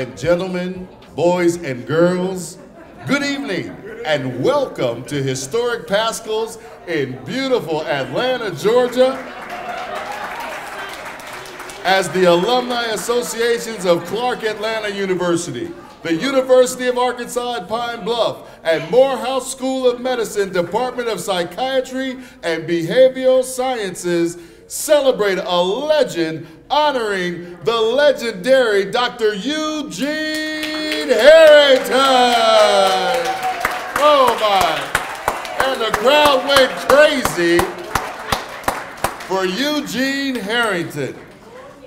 And gentlemen, boys and girls, good evening and welcome to Historic Paschals in beautiful Atlanta, Georgia. As the Alumni Associations of Clark Atlanta University, the University of Arkansas at Pine Bluff, and Morehouse School of Medicine, Department of Psychiatry and Behavioral Sciences celebrate a legend honoring the legendary Dr. Eugene Herrington. Oh my. And the crowd went crazy for Eugene Herrington.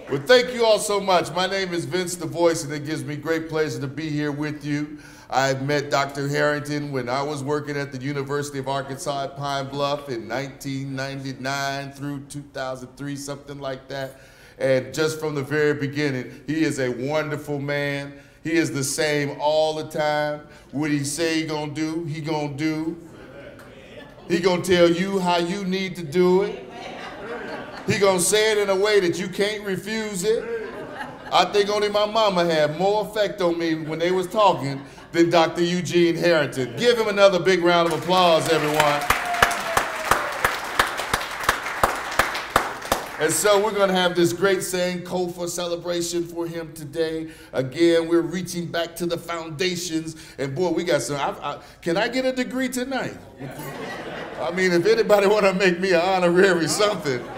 Well, thank you all so much. My name is Vince the Voice, and it gives me great pleasure to be here with you. I met Dr. Herrington when I was working at the University of Arkansas at Pine Bluff in 1999 through 2003, something like that. And just from the very beginning, he is a wonderful man. He is the same all the time. What he say he gonna do, he gonna do. He gonna tell you how you need to do it. He gonna say it in a way that you can't refuse it. I think only my mama had more effect on me when they was talking than Dr. Eugene Herrington. Give him another big round of applause, everyone. And so we're going to have this great Sankofa celebration for him today. Again, we're reaching back to the foundations. And boy, we got some. I, I, can I get a degree tonight? I mean, if anybody want to make me an honorary something,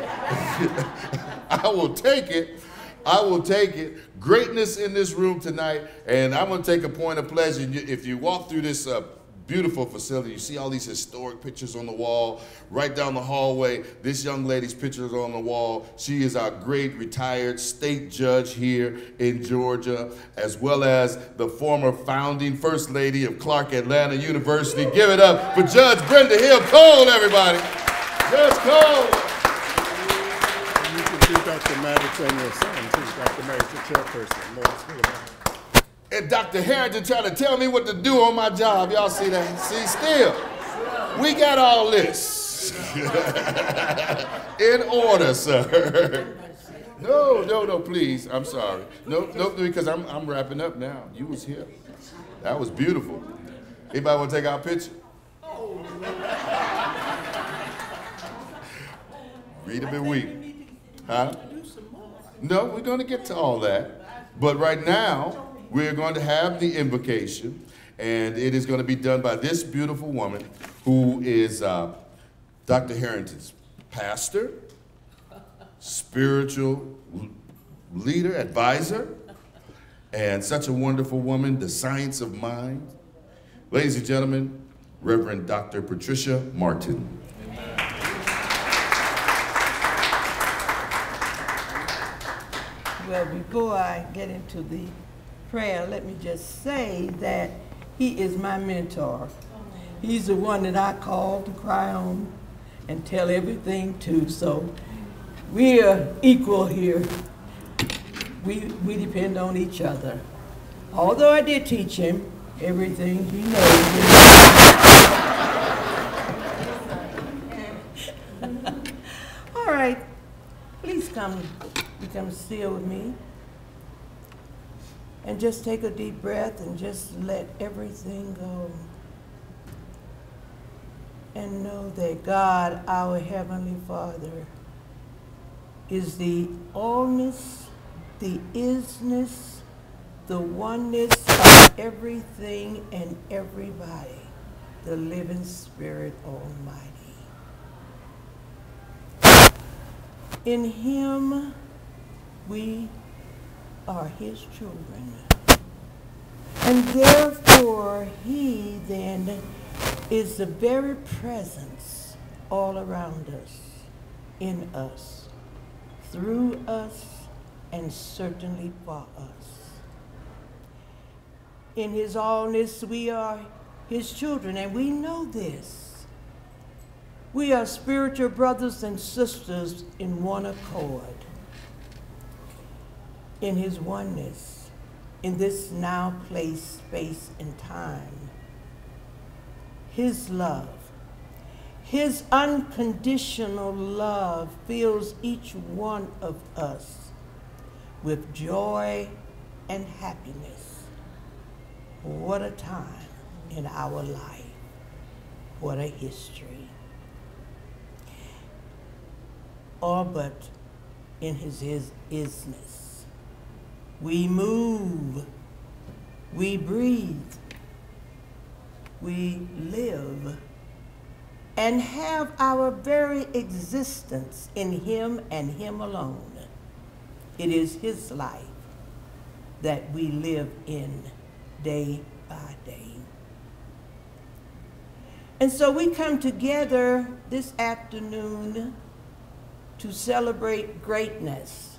I will take it. I will take it. Greatness in this room tonight. And I'm going to take a point of pleasure. If you walk through this uh, beautiful facility, you see all these historic pictures on the wall. Right down the hallway, this young lady's picture is on the wall. She is our great retired state judge here in Georgia, as well as the former founding first lady of Clark Atlanta University. Give it up for Judge Brenda Hill Cole, everybody. Judge Cole. You can do Dr. Maddox and your son, too. Dr. Maddox, the chairperson. And Dr. Herrington trying to tell me what to do on my job. Y'all see that? See, still, we got all this in order, sir. No, no, no, please. I'm sorry. No, no, because I'm, I'm wrapping up now. You was here. That was beautiful. Anybody want to take our picture? Read a bit weak. Huh? No, we're going to get to all that. But right now, we're going to have the invocation, and it is going to be done by this beautiful woman who is uh, Dr. Herrington's pastor, spiritual leader, advisor, and such a wonderful woman, the science of mind. Ladies and gentlemen, Reverend Dr. Patricia Martin. Well, before I get into the prayer, let me just say that he is my mentor. He's the one that I call to cry on and tell everything to. So we are equal here. We, we depend on each other. Although I did teach him everything he knows. All right, please come become still with me. And just take a deep breath and just let everything go. And know that God, our Heavenly Father, is the allness, the isness, the oneness of everything and everybody, the living Spirit Almighty. In Him, we are his children. And therefore, he then is the very presence all around us, in us, through us, and certainly for us. In his allness, we are his children, and we know this. We are spiritual brothers and sisters in one accord in his oneness, in this now place, space, and time. His love, his unconditional love fills each one of us with joy and happiness. What a time in our life. What a history. All but in his is isness. We move, we breathe, we live, and have our very existence in him and him alone. It is his life that we live in day by day. And so we come together this afternoon to celebrate greatness,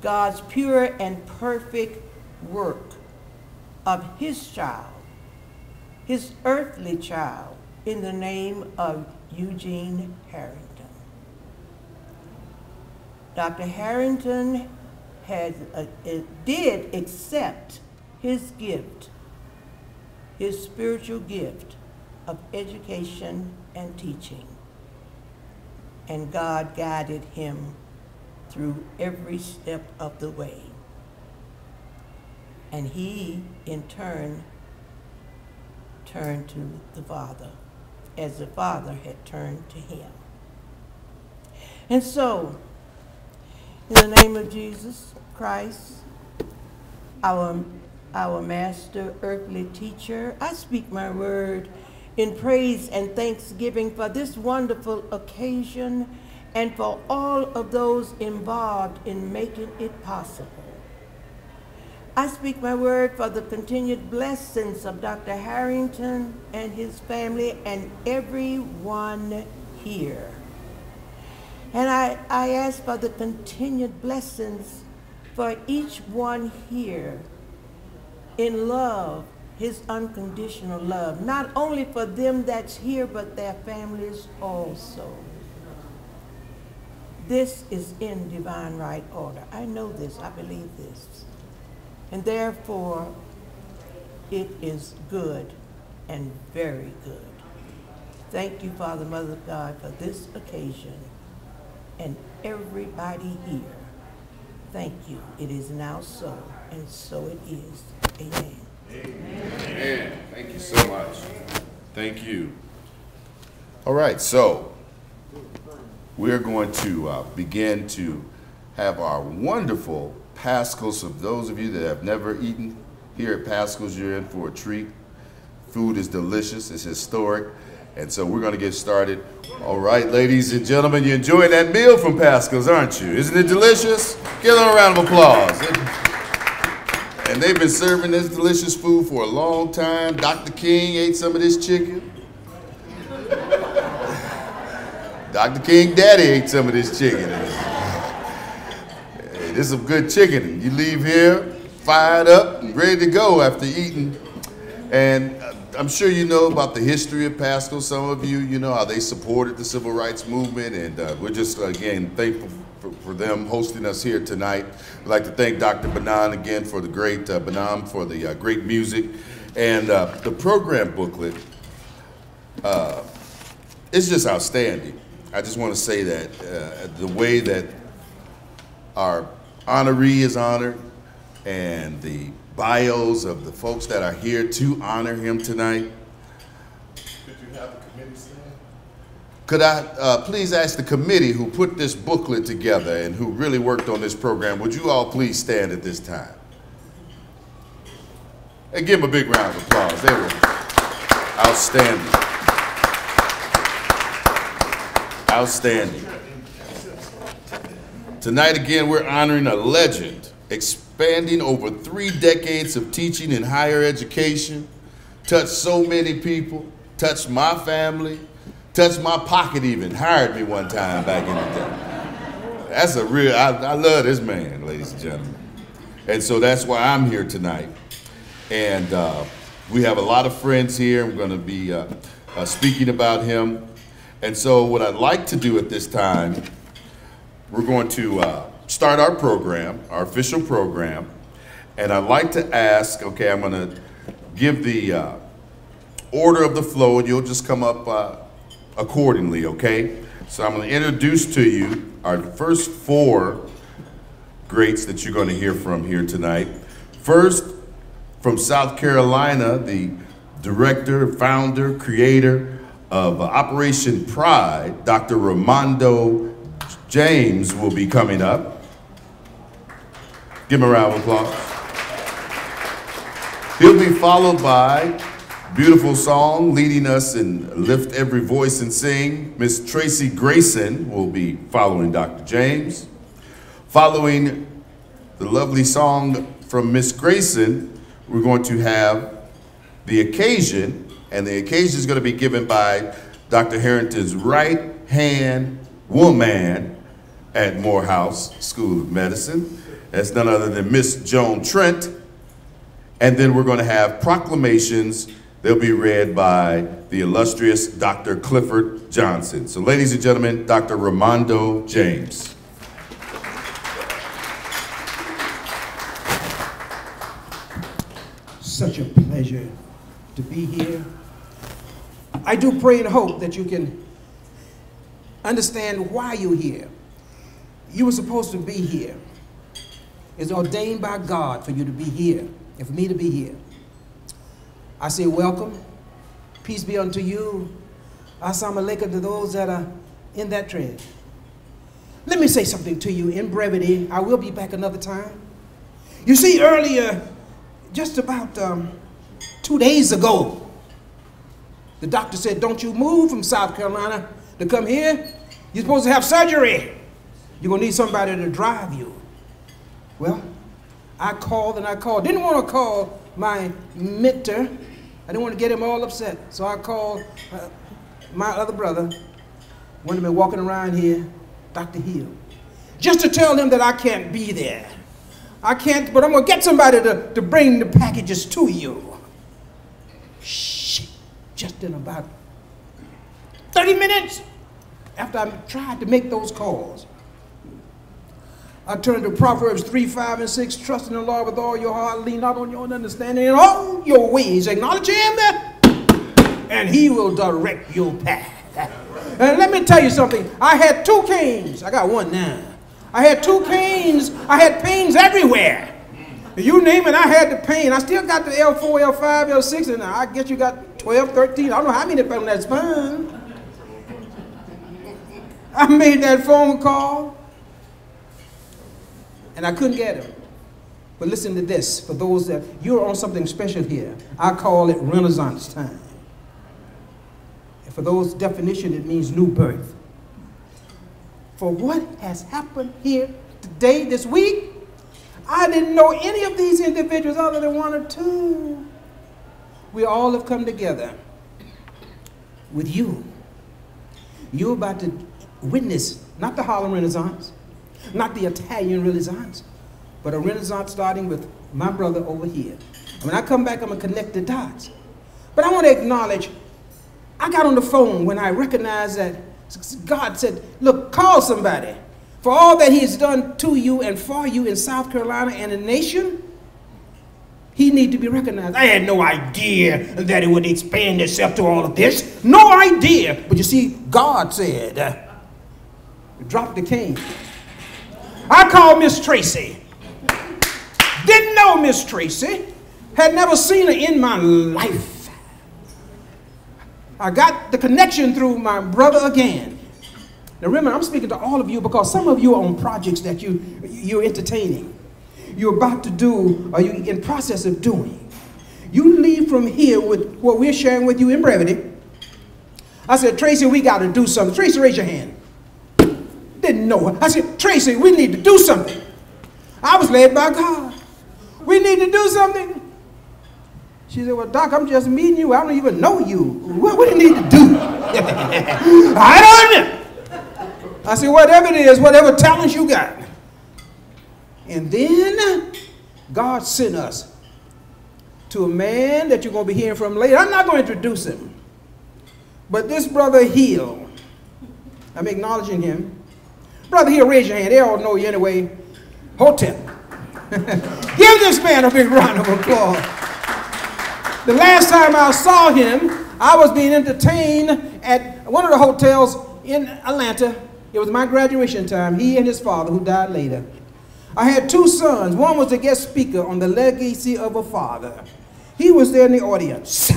God's pure and perfect work of his child, his earthly child, in the name of Eugene Herrington. Dr. Herrington had, uh, did accept his gift, his spiritual gift of education and teaching. And God guided him through every step of the way. And he, in turn, turned to the Father as the Father had turned to him. And so, in the name of Jesus Christ, our, our master, earthly teacher, I speak my word in praise and thanksgiving for this wonderful occasion and for all of those involved in making it possible. I speak my word for the continued blessings of Dr. Herrington and his family and everyone here. And I, I ask for the continued blessings for each one here in love, his unconditional love, not only for them that's here, but their families also. This is in divine right order. I know this, I believe this. And therefore, it is good and very good. Thank you, Father, Mother of God, for this occasion and everybody here. Thank you. It is now so, and so it is. Amen. Amen. Thank you so much. Thank you. All right, so we're going to uh, begin to have our wonderful Paschals. Of those of you that have never eaten here at Paschals, you're in for a treat. Food is delicious, it's historic. And so we're going to get started. All right, ladies and gentlemen, you're enjoying that meal from Paschal's, aren't you? Isn't it delicious? Give them a round of applause. And they've been serving this delicious food for a long time. Dr. King ate some of this chicken. Dr. King Daddy ate some of this chicken. Hey, this is some good chicken. You leave here fired up and ready to go after eating. And I'm sure you know about the history of Paschal. Some of you, you know how they supported the civil rights movement, and uh, we're just, again, thankful for, for, them hosting us here tonight. I'd like to thank Dr. Banan again for the great, uh, Banan for the uh, great music. And uh, the program booklet uh, is just outstanding. I just want to say that uh, the way that our honoree is honored and the bios of the folks that are here to honor him tonight. Could you have the committee stand? Could I uh, please ask the committee who put this booklet together and who really worked on this program, would you all please stand at this time? And give them a big round of applause. They were outstanding. Outstanding. Tonight again, we're honoring a legend expanding over three decades of teaching in higher education, touched so many people, touched my family, touched my pocket even, hired me one time back in the day. That's a real, I, I love this man, ladies and gentlemen. And so that's why I'm here tonight. And uh, we have a lot of friends here. I'm going to be uh, uh, speaking about him. And so what I'd like to do at this time, we're going to uh, start our program, our official program. And I'd like to ask, okay, I'm going to give the uh, order of the flow, and you'll just come up uh, accordingly, okay? So I'm going to introduce to you our first four greats that you're going to hear from here tonight. First, from South Carolina, the director, founder, creator of Operation Pride, Dr. Ramondo James, will be coming up. Give him a round of applause. He'll be followed by beautiful song leading us in Lift Every Voice and Sing. Miss Tracy Grayson will be following Dr. James. Following the lovely song from Miss Grayson, we're going to have the occasion, and the occasion is going to be given by Dr. Harrington's right hand woman at Morehouse School of Medicine. That's none other than Miss Joan Trent. And then we're going to have proclamations. They'll be read by the illustrious Dr. Clifford Johnson. So, ladies and gentlemen, Dr. Ramondo James. such a pleasure to be here. I do pray and hope that you can understand why you're here. You were supposed to be here. It's ordained by God for you to be here and for me to be here. I say welcome. Peace be unto you. Assalamu alaikum to those that are in that trend. Let me say something to you in brevity. I will be back another time. You see, earlier, just about um, two days ago, the doctor said, Don't you move from South Carolina to come here. You're supposed to have surgery. You're going to need somebody to drive you. Well, I called and I called. Didn't want to call my mentor. I didn't want to get him all upset. So I called uh, my other brother, one of them walking around here, Dr. Hill, just to tell him that I can't be there. I can't, but I'm going to get somebody to, to bring the packages to you. Shit, just in about 30 minutes after I tried to make those calls. I turned to Proverbs 3, 5, and 6. Trust in the Lord with all your heart. Lean not on your own understanding. In all your ways, acknowledge Him, and He will direct your path. And let me tell you something. I had two canes. I got one now. I had two pains. I had pains everywhere. You name it, I had the pain. I still got the L4, L5, L6, and I guess you got 12, 13. I don't know how many on that spine. I made that phone call, and I couldn't get him. But listen to this for those that you're on something special here. I call it Renaissance time. And for those definition, it means new birth for what has happened here today, this week. I didn't know any of these individuals other than one or two. We all have come together with you. You're about to witness not the Harlem Renaissance, not the Italian Renaissance, but a Renaissance starting with my brother over here. When I come back, I'm going to connect the dots. But I want to acknowledge, I got on the phone when I recognized that God said, look, call somebody. For all that he has done to you and for you in South Carolina and the nation, he need to be recognized. I had no idea that it would expand itself to all of this. No idea. But you see, God said, uh, drop the cane. I called Miss Tracy. Didn't know Miss Tracy. Had never seen her in my life. I got the connection through my brother again. Now remember, I'm speaking to all of you because some of you are on projects that you, you're entertaining. You're about to do, or you're in process of doing. You leave from here with what we're sharing with you in brevity. I said, Tracy, we got to do something. Tracy, raise your hand. Didn't know her. I said, Tracy, we need to do something. I was led by God. We need to do something. She said, Well, Doc, I'm just meeting you. I don't even know you. What, what do you need to do? I don't know. I said, Whatever it is, whatever talents you got. And then God sent us to a man that you're going to be hearing from later. I'm not going to introduce him. But this brother Hill, I'm acknowledging him. Brother Hill, raise your hand. They all know you anyway. Hotel. Give this man a big round of applause. The last time I saw him, I was being entertained at one of the hotels in Atlanta. It was my graduation time. He and his father, who died later. I had two sons. One was a guest speaker on the legacy of a father. He was there in the audience.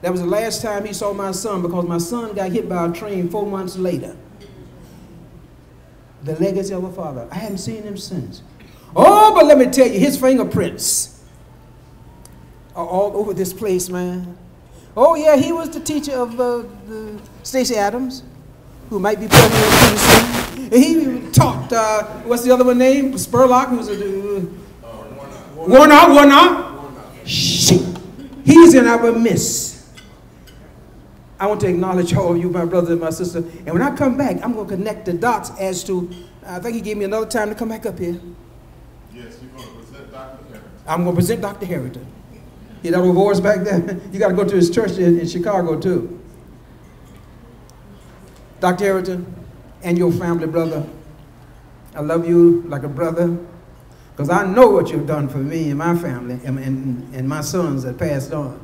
That was the last time he saw my son because my son got hit by a train four months later. The legacy of a father. I haven't seen him since. Oh, but let me tell you, his fingerprints are all over this place, man. Oh, yeah, he was the teacher of uh, the Stacey Abrams, who might be president pretty soon. He taught, uh, what's the other one name? Spurlock, who was a. Uh, Warnock, Warnock. Shit. He's in our midst. I want to acknowledge all of you, my brother and my sister. And when I come back, I'm going to connect the dots as to, I think he gave me another time to come back up here. Yes, you're going to present Dr. Herrington. I'm going to present Dr. Herrington. You know, voice back there? You got to go to his church in, in Chicago, too. Dr. Herrington and your family, brother, I love you like a brother because I know what you've done for me and my family and, and, and my sons that passed on.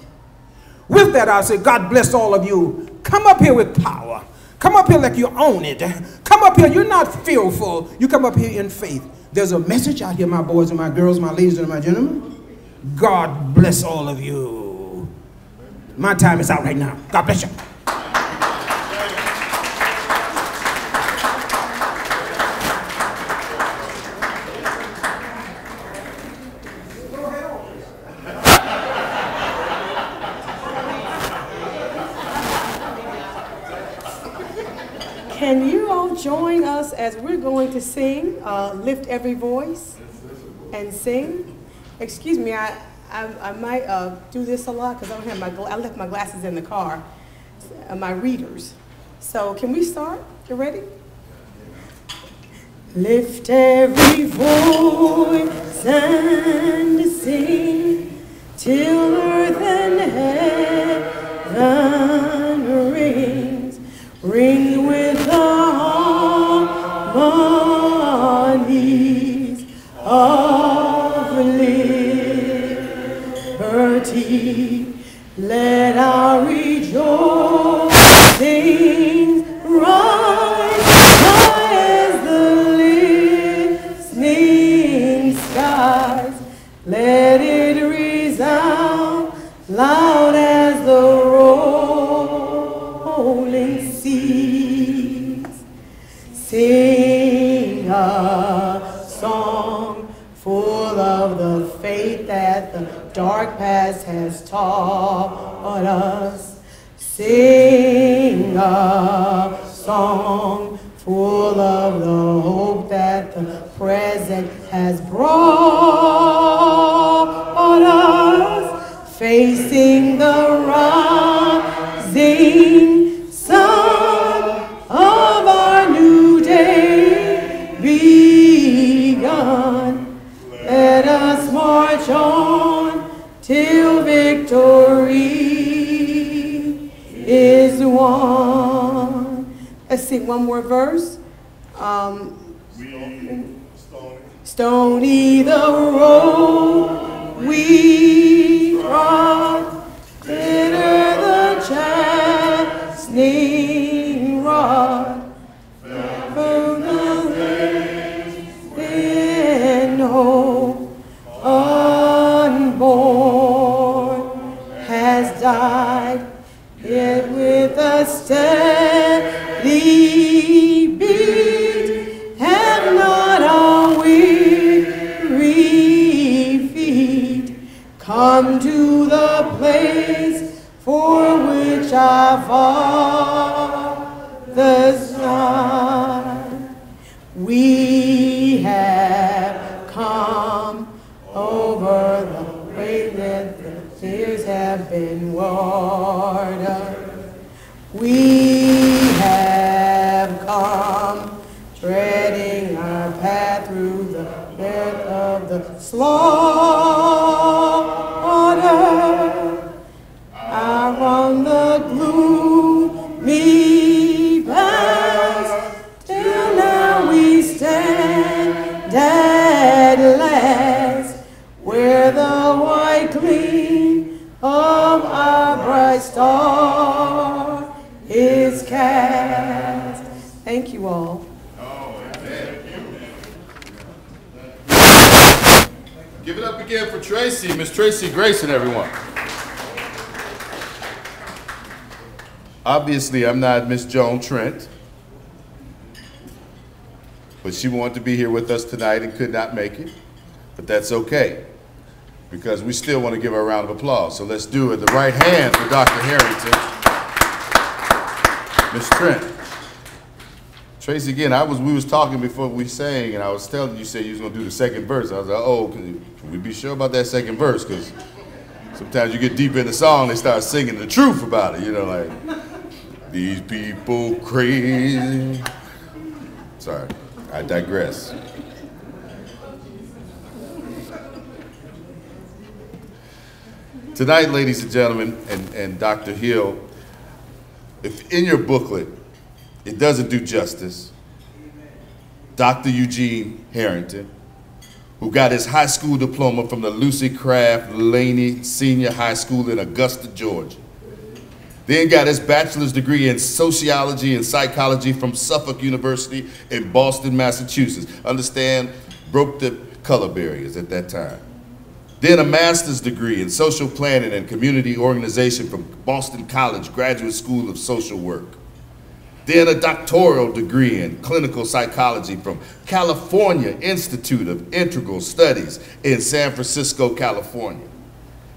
With that, I say, God bless all of you. Come up here with power. Come up here like you own it. Come up here. You're not fearful. You come up here in faith. There's a message out here, my boys and my girls, my ladies and my gentlemen. God bless all of you. My time is out right now. God bless you. Can you all join us as we're going to sing, uh, Lift Every Voice and sing? Excuse me, I, I, I might uh, do this a lot because I don't have my, I left my glasses in the car, uh, my readers. So can we start? You ready? Lift every voice and sing till earth and heaven rings, ring dark past has taught us. Sing a song full of the hope that the present has brought us. Facing the Let's sing one more verse. Um, Stony the road we trod, bitter the chastening rod. From the in hope unborn has died, yet with a steady come to the place for which our fathers died. We have come over the great that the tears have been watered. We the slaughter. Out on the gloomy paths, till now we stand at last, where the white gleam of our bright star is cast. Thank you all. Oh, amen. Tracy, Miss Tracy Grayson, everyone. Obviously, I'm not Miss Joan Trent, but she wanted to be here with us tonight and could not make it. But that's okay, because we still want to give her a round of applause. So let's do it. The right hand for Dr. Herrington. Miss Trent. Tracy, again, I was we was talking before we sang, and I was telling you, you said you was gonna do the second verse. I was like, oh, can, we be sure about that second verse? Because sometimes you get deep in the song, they start singing the truth about it. You know, like these people crazy. Sorry, I digress. Tonight, ladies and gentlemen, and, and Dr. Hill, if in your booklet it doesn't do justice, Dr. Eugene Herrington, who got his high school diploma from the Lucy Craft Laney Senior High School in Augusta, Georgia. Then got his bachelor's degree in sociology and psychology from Suffolk University in Boston, Massachusetts. Understand, broke the color barriers at that time. Then a master's degree in social planning and community organization from Boston College Graduate School of Social Work. Then a doctoral degree in clinical psychology from California Institute of Integral Studies in San Francisco, California.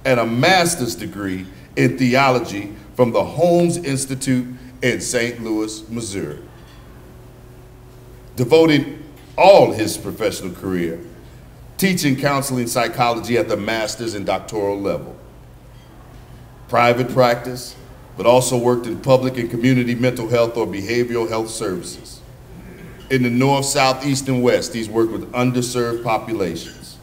And a master's degree in theology from the Holmes Institute in St. Louis, Missouri. Devoted all his professional career teaching counseling psychology at the master's and doctoral level. Private practice, but also worked in public and community mental health or behavioral health services. In the north, south, east, and west, he's worked with underserved populations.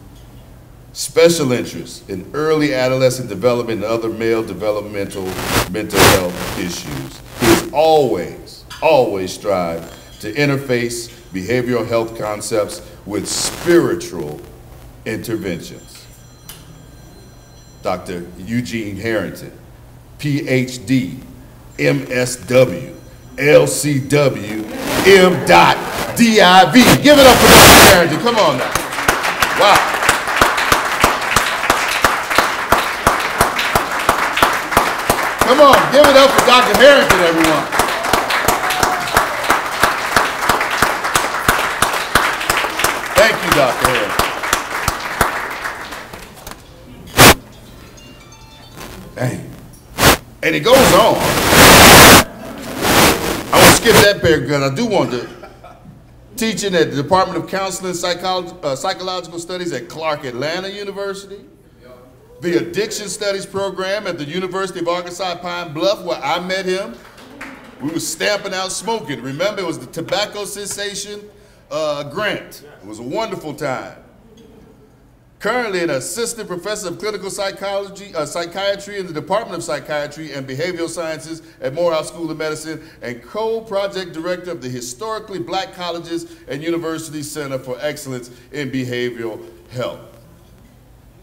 Special interest in early adolescent development and other male developmental mental health issues. He's always, always strived to interface behavioral health concepts with spiritual interventions. Dr. Eugene Herrington, PhD, MSW, LCW, M. DIV. Give it up for Dr. Herrington. Come on now. Wow. Come on, give it up for Dr. Herrington, everyone. Thank you, Dr. Herrington. Dang. And it goes on. I want to skip that paragraph I do want to. Teaching at the Department of Counseling uh, Psychological Studies at Clark Atlanta University. The Addiction Studies program at the University of Arkansas Pine Bluff, where I met him. We were stamping out smoking. Remember, it was the tobacco cessation uh, grant. It was a wonderful time currently an assistant professor of clinical psychology, uh, psychiatry in the Department of Psychiatry and Behavioral Sciences at Morehouse School of Medicine, and co-project director of the Historically Black Colleges and Universities Center for Excellence in Behavioral Health.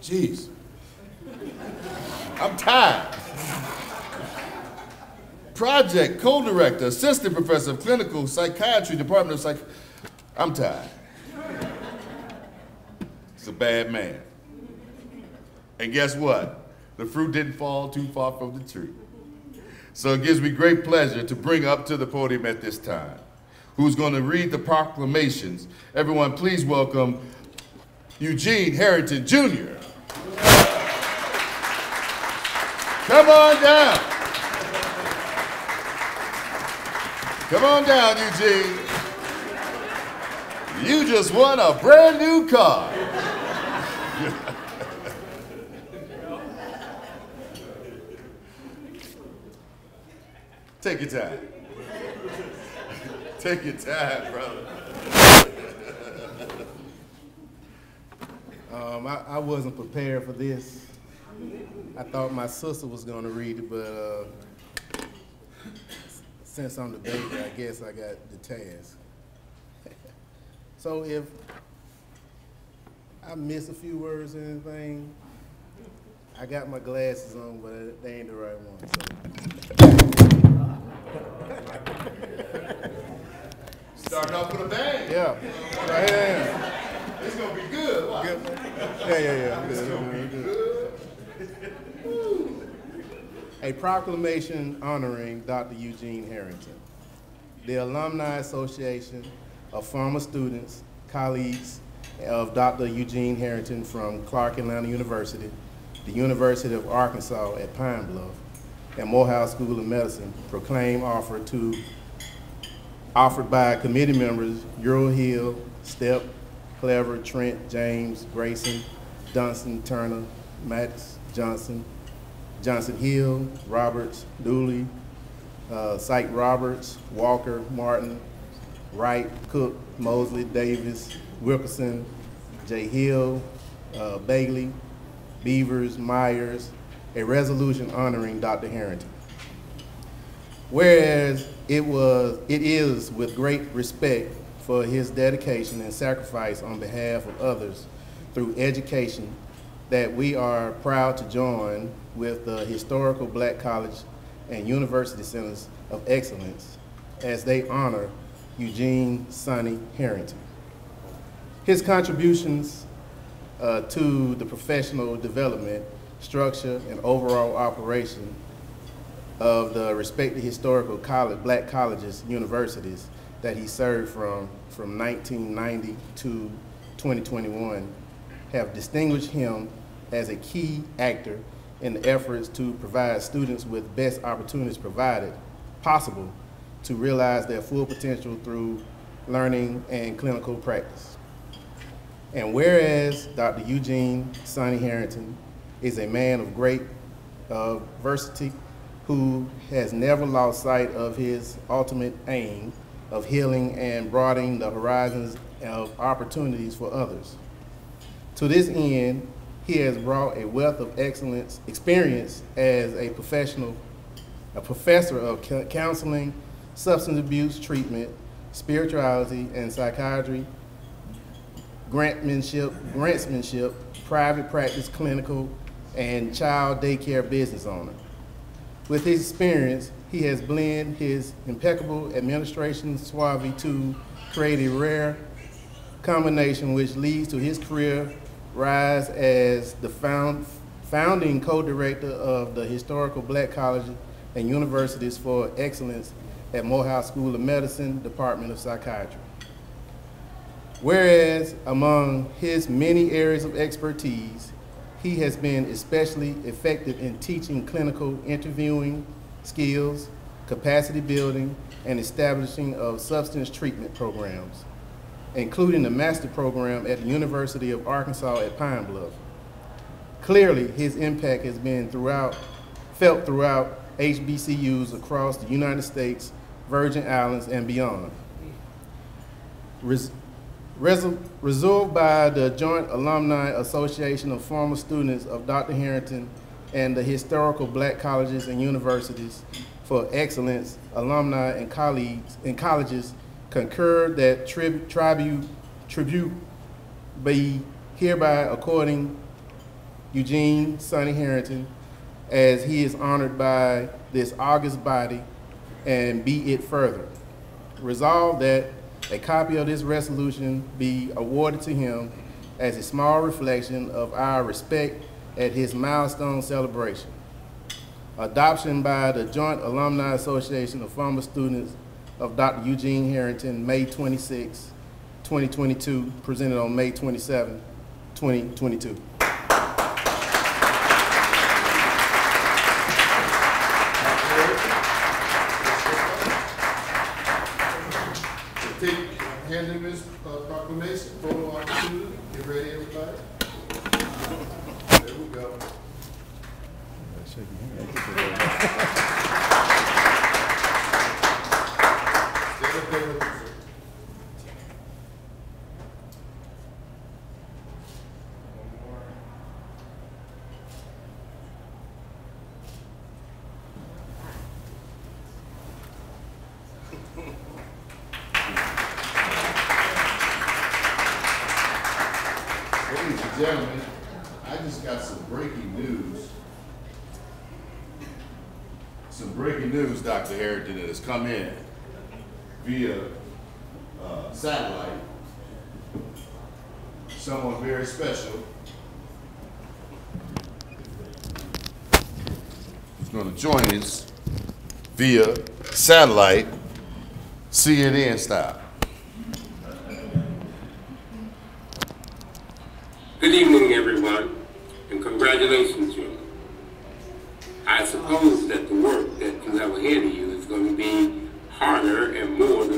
Jeez. I'm tired. Project co-director, assistant professor of clinical psychiatry, Department of Psych. I'm tired a bad man. And guess what? The fruit didn't fall too far from the tree. So it gives me great pleasure to bring up to the podium at this time who's going to read the proclamations. Everyone, please welcome Eugene Herrington Jr. Come on down. Come on down, Eugene. You just won a brand new car. Take your time. Take your time, brother. Um, I, I, wasn't prepared for this. I thought my sister was going to read it, but uh, since I'm the baby, I guess I got the task. so if I miss a few words or anything, I got my glasses on, but they ain't the right ones. So. Starting off with a bang. Yeah, right. It's gonna be good. Good. Yeah, yeah, yeah. Good, good, good. A proclamation honoring Dr. Eugene Herrington. The Alumni Association of former students, colleagues of Dr. Eugene Herrington from Clark Atlanta University, the University of Arkansas at Pine Bluff, and Morehouse School of Medicine proclaim offer to offered by committee members Earl Hill, Step, Clever, Trent, James, Grayson, Dunston, Turner, Max Johnson, Johnson Hill, Roberts, Dooley, uh, Syke Roberts, Walker, Martin, Wright, Cook, Mosley, Davis, Wilkerson, J. Hill, uh, Bailey, Beavers, Myers, a resolution honoring Dr. Herrington. Whereas it was, it is with great respect for his dedication and sacrifice on behalf of others through education that we are proud to join with the historical Black College and University Centers of Excellence as they honor Eugene Sonny Herrington. His contributions uh, to the professional development, structure, and overall operation of the respected historical college, black colleges, and universities that he served from from 1990 to 2021 have distinguished him as a key actor in the efforts to provide students with best opportunities provided possible to realize their full potential through learning and clinical practice. And whereas Dr. Eugene Sonny Herrington is a man of great uh, versatility who has never lost sight of his ultimate aim of healing and broadening the horizons of opportunities for others. To this end, he has brought a wealth of excellence experience as a professional, a professor of counseling, substance abuse treatment, spirituality, and psychiatry, grantmanship, grantsmanship, private practice, clinical, and child daycare business owner. With his experience, he has blended his impeccable administration suave to create a rare combination which leads to his career rise as the found, founding co-director of the Historical Black Colleges and Universities for Excellence at Morehouse School of Medicine, Department of Psychiatry. Whereas among his many areas of expertise, he has been especially effective in teaching clinical interviewing skills, capacity building, and establishing of substance treatment programs, including the master program at the University of Arkansas at Pine Bluff. Clearly, his impact has been throughout, felt throughout HBCUs across the United States, Virgin Islands, and beyond. Resolved by the Joint Alumni Association of former students of Dr. Herrington and the historical black colleges and universities for excellence, alumni and colleagues and colleges concur that trib tribute, tribute be hereby according Eugene Sonny Herrington as he is honored by this august body and be it further. Resolved that a copy of this resolution be awarded to him as a small reflection of our respect at his milestone celebration. Adoption by the Joint Alumni Association of former students of Dr. Eugene Herrington, May 26, 2022, presented on May 27, 2022. come in via uh, satellite, someone very special is going to join us via satellite, CNN style. Good evening, everyone, and congratulations, you. I suppose that the work honor and more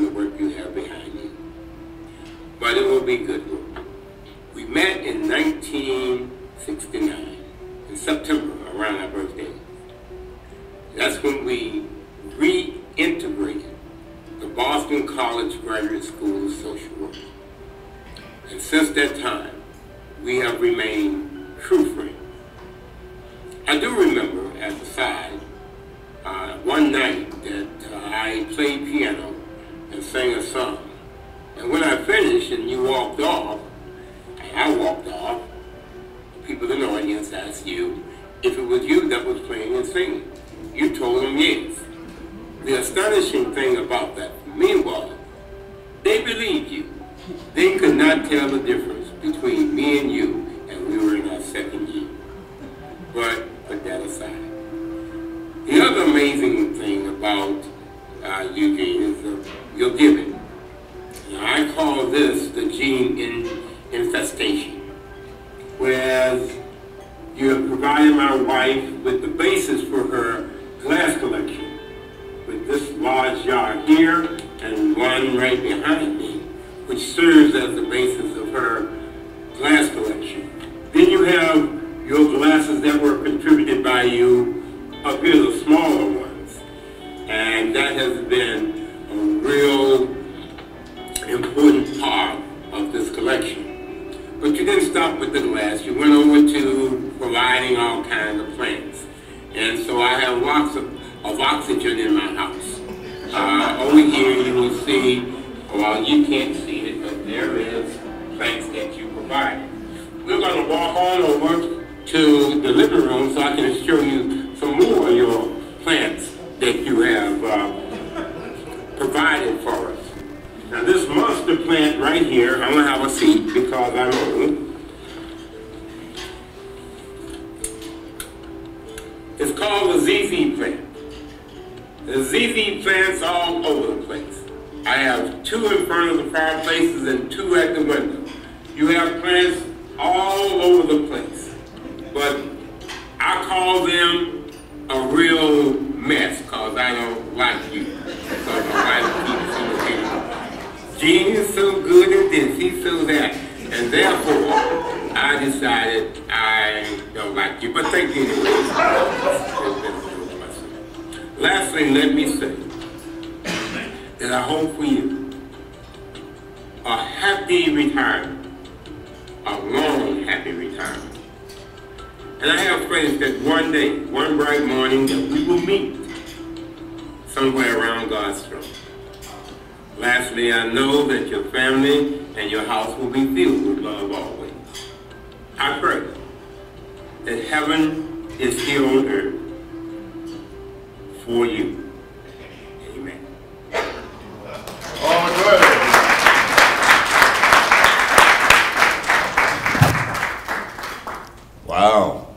Wow.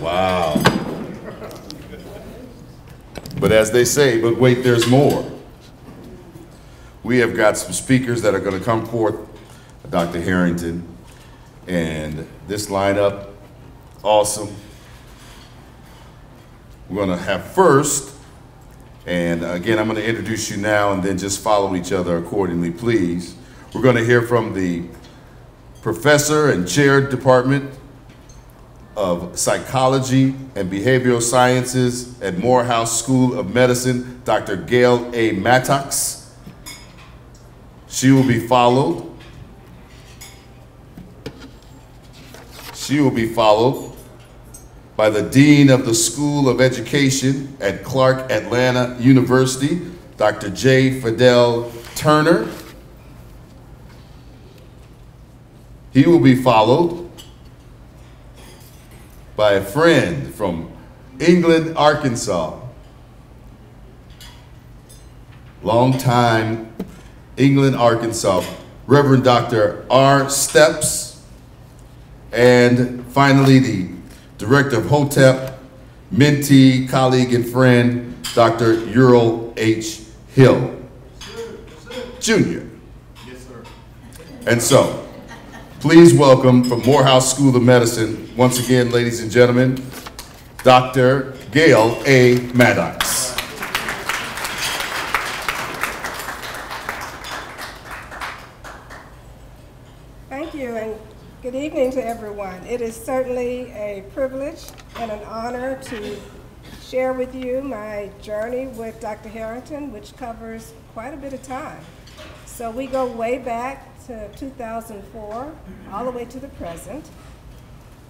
Wow. But as they say, but wait, there's more. We have got some speakers that are going to come forth, Dr. Herrington, and this lineup, awesome. We're going to have first, and again, I'm going to introduce you now and then just follow each other accordingly, please. We're going to hear from the professor and chair department of Psychology and Behavioral Sciences at Morehouse School of Medicine, Dr. Gail A. Mattox. She will be followed. She will be followed by the Dean of the School of Education at Clark Atlanta University, Dr. J. Fidel Turner. He will be followed by a friend from England, Arkansas. Longtime England, Arkansas, Reverend Dr. R. Steps. And finally, the director of HOTEP, mentee, colleague, and friend, Dr. Ural H. Hill, Jr. Yes, sir. And so, please welcome from Morehouse School of Medicine, once again, ladies and gentlemen, Dr. Gail A. Mattox. Thank you, and good evening to everyone. It is certainly a privilege and an honor to share with you my journey with Dr. Herrington, which covers quite a bit of time. So we go way back to 2004, all the way to the present.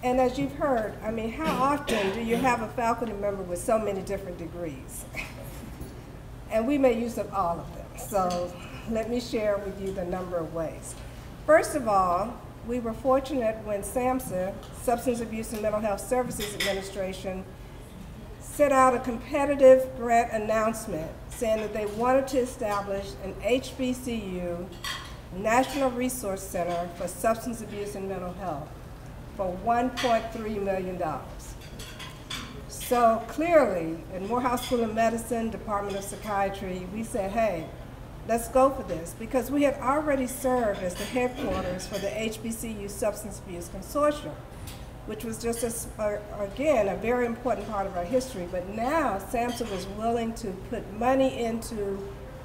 And as you've heard, I mean, how often do you have a faculty member with so many different degrees? and we may use up all of them. So let me share with you the number of ways. First of all, we were fortunate when SAMHSA, Substance Abuse and Mental Health Services Administration, set out a competitive grant announcement saying that they wanted to establish an HBCU National Resource Center for Substance Abuse and Mental Health for $1.3 million. So clearly, in Morehouse School of Medicine, Department of Psychiatry, we said, hey, let's go for this because we had already served as the headquarters for the HBCU Substance Abuse Consortium, which was just, a, uh, again, a very important part of our history. But now SAMHSA was willing to put money into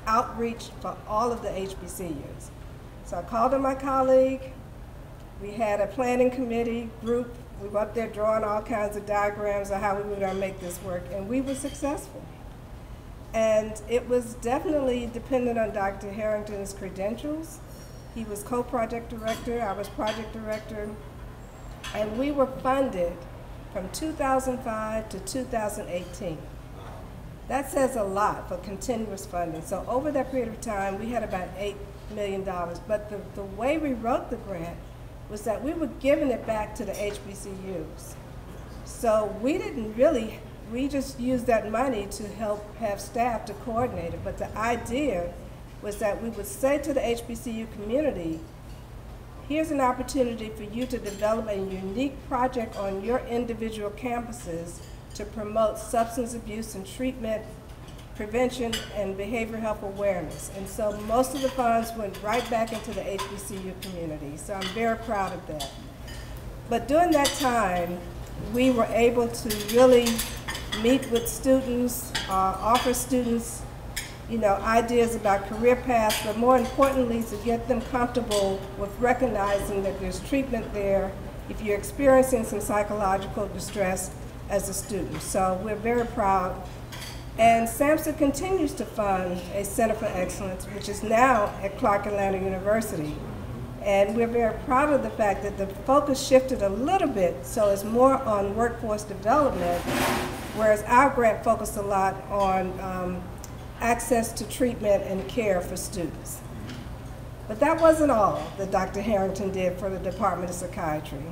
outreach for all of the HBCUs. So I called on my colleague. We had a planning committee group. We were up there drawing all kinds of diagrams of how we were going to make this work, and we were successful. And it was definitely dependent on Dr. Herrington's credentials. He was co-project director, I was project director, and we were funded from 2005 to 2018. That says a lot for continuous funding. So over that period of time, we had about $8 million. But the, the way we wrote the grant was that we were giving it back to the HBCUs. So we didn't really we just used that money to help have staff to coordinate it. But the idea was that we would say to the HBCU community, here's an opportunity for you to develop a unique project on your individual campuses to promote substance abuse and treatment, prevention, and behavioral health awareness. And so most of the funds went right back into the HBCU community. So I'm very proud of that. But during that time, we were able to really meet with students, uh, offer students, you know, ideas about career paths, but more importantly, to get them comfortable with recognizing that there's treatment there if you're experiencing some psychological distress as a student. So we're very proud. And SAMHSA continues to fund a Center for Excellence, which is now at Clark Atlanta University. And we're very proud of the fact that the focus shifted a little bit, so it's more on workforce development, whereas our grant focused a lot on um, access to treatment and care for students. But that wasn't all that Dr. Herrington did for the Department of Psychiatry.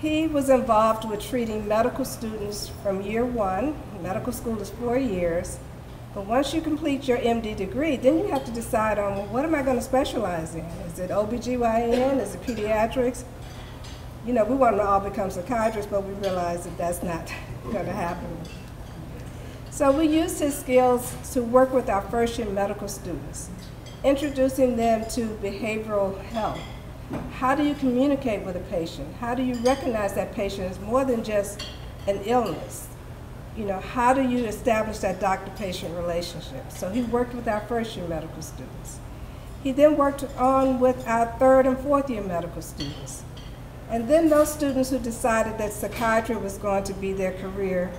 He was involved with treating medical students from year one, medical school is four years, but once you complete your MD degree, then you have to decide on what am I going to specialize in? Is it OBGYN? Is it pediatrics? You know, we want to all become psychiatrists, but we realize that that's not going to happen. So we used his skills to work with our first year medical students, introducing them to behavioral health. How do you communicate with a patient? How do you recognize that patient is more than just an illness? you know, how do you establish that doctor-patient relationship? So he worked with our first-year medical students. He then worked on with our third and fourth-year medical students. And then those students who decided that psychiatry was going to be their career,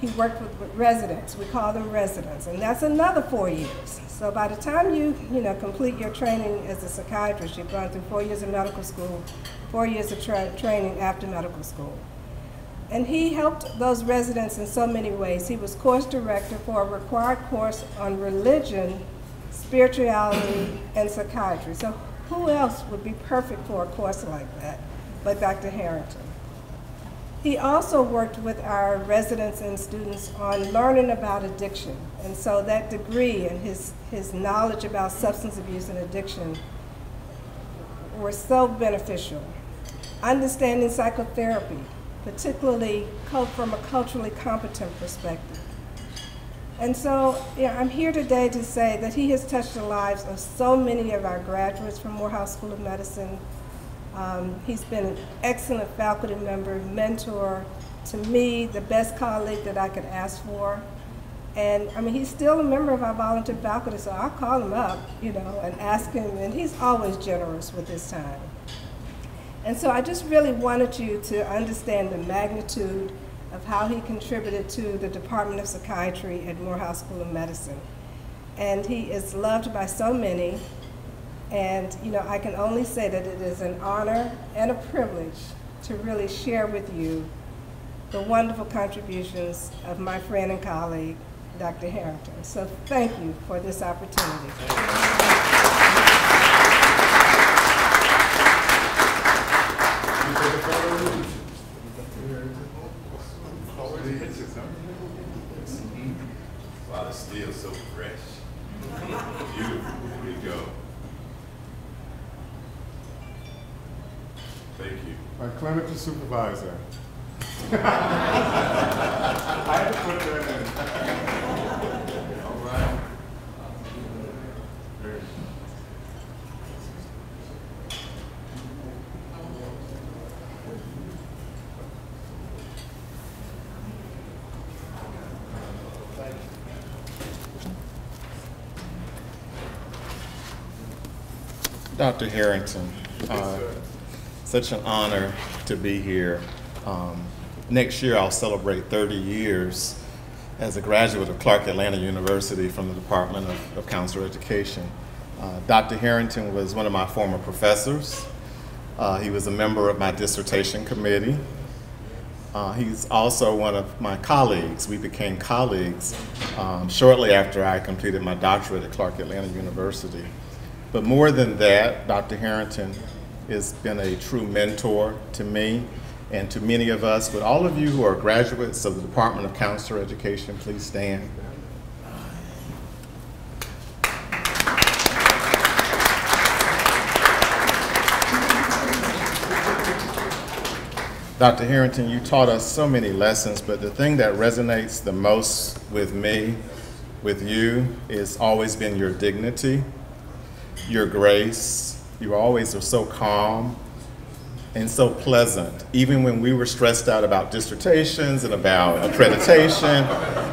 he worked with residents. We call them residents, and that's another four years. So by the time you, you know, complete your training as a psychiatrist, you've gone through four years of medical school, four years of tra training after medical school. And he helped those residents in so many ways. He was course director for a required course on religion, spirituality, and psychiatry. So who else would be perfect for a course like that but Dr. Herrington? He also worked with our residents and students on learning about addiction. And so that degree and his, his knowledge about substance abuse and addiction were so beneficial. Understanding psychotherapy, particularly from a culturally competent perspective. And so, yeah, I'm here today to say that he has touched the lives of so many of our graduates from Morehouse School of Medicine. Um, he's been an excellent faculty member, mentor, to me, the best colleague that I could ask for. And I mean, he's still a member of our volunteer faculty, so I'll call him up, you know, and ask him, and he's always generous with his time. And so I just really wanted you to understand the magnitude of how he contributed to the Department of Psychiatry at Morehouse School of Medicine. And he is loved by so many, and you know, I can only say that it is an honor and a privilege to really share with you the wonderful contributions of my friend and colleague, Dr. Herrington. So thank you for this opportunity. Wow, the steel so fresh. Beautiful. Here we go. Thank you. By Clement supervisor. I had to put that Dr. Herrington, uh, such an honor to be here. Um, next year, I'll celebrate 30 years as a graduate of Clark Atlanta University from the Department of, of Counselor Education. Uh, Dr. Herrington was one of my former professors. Uh, he was a member of my dissertation committee. Uh, he's also one of my colleagues. We became colleagues um, shortly after I completed my doctorate at Clark Atlanta University. But more than that, Dr. Herrington has been a true mentor to me and to many of us. But all of you who are graduates of the Department of Counselor Education, please stand. Dr. Herrington, you taught us so many lessons, but the thing that resonates the most with me, with you, is always been your dignity, your grace. You always are so calm and so pleasant. Even when we were stressed out about dissertations and about accreditation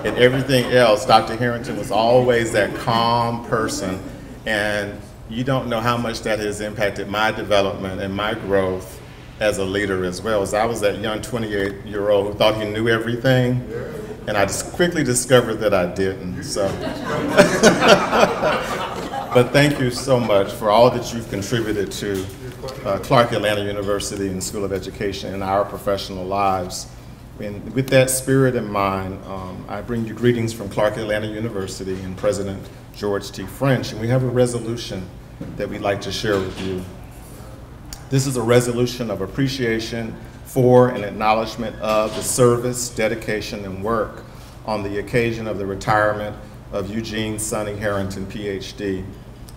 and everything else, Dr. Herrington was always that calm person. And you don't know how much that has impacted my development and my growth as a leader as well. As I was that young 28 year old who thought he knew everything, and I just quickly discovered that I didn't. So, but thank you so much for all that you've contributed to uh, Clark Atlanta University and School of Education in our professional lives. And with that spirit in mind, um, I bring you greetings from Clark Atlanta University and President George T. French, and we have a resolution that we'd like to share with you. This is a resolution of appreciation for and acknowledgement of the service, dedication, and work on the occasion of the retirement of Eugene Sonny Herrington, PhD.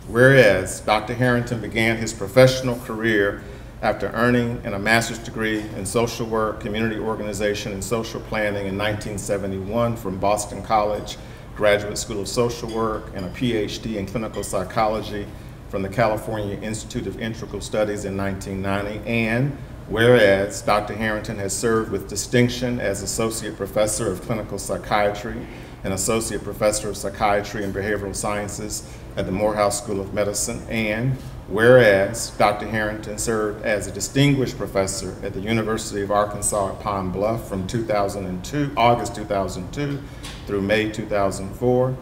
Whereas Dr. Herrington began his professional career after earning a master's degree in social work, community organization, and social planning in 1971 from Boston College Graduate School of Social Work and a PhD in clinical psychology from the California Institute of Integral Studies in 1990, and whereas Dr. Herrington has served with distinction as Associate Professor of Clinical Psychiatry and Associate Professor of Psychiatry and Behavioral Sciences at the Morehouse School of Medicine, and whereas Dr. Herrington served as a Distinguished Professor at the University of Arkansas at Pine Bluff from 2002, August 2002 through May 2004,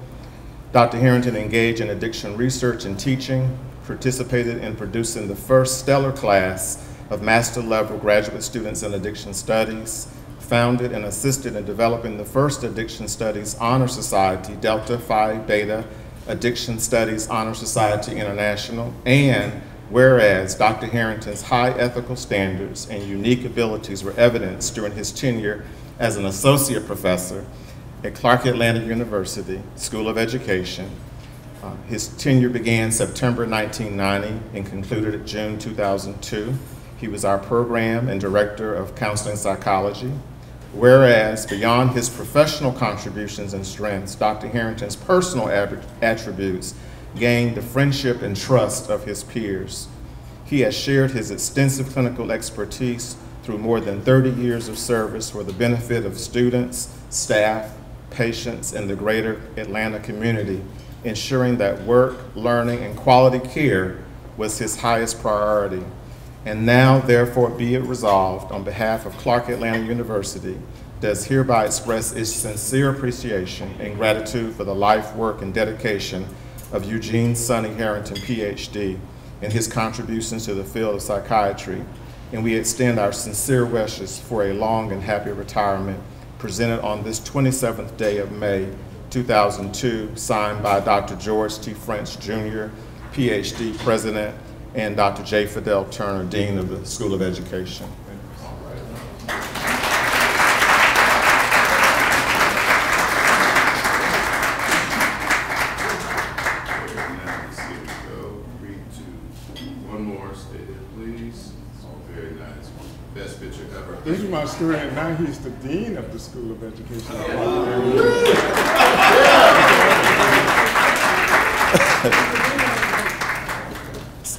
Dr. Herrington engaged in addiction research and teaching, participated in producing the first stellar class of master level graduate students in addiction studies, founded and assisted in developing the first addiction studies honor society, Delta Phi Beta Addiction Studies Honor Society International, and whereas Dr. Herrington's high ethical standards and unique abilities were evidenced during his tenure as an associate professor at Clark Atlanta University School of Education, Uh, His tenure began September 1990 and concluded in June 2002. He was our program and director of counseling psychology. Whereas, beyond his professional contributions and strengths, Dr. Herrington's personal attributes gained the friendship and trust of his peers. He has shared his extensive clinical expertise through more than 30 years of service for the benefit of students, staff, patients, and the greater Atlanta community, ensuring that work, learning, and quality care was his highest priority. And now, therefore, be it resolved on behalf of Clark Atlanta University does hereby express its sincere appreciation and gratitude for the life, work, and dedication of Eugene Sonny Herrington, PhD, and his contributions to the field of psychiatry. And we extend our sincere wishes for a long and happy retirement presented on this 27th day of May 2002, signed by Dr. George T. French Jr., PhD, President, and Dr. J. Fidel Turner, Dean of the School of Education. One more, stay there, please. Oh, very nice. Best picture ever. This is my student, now he's the dean of the School of Education. Oh,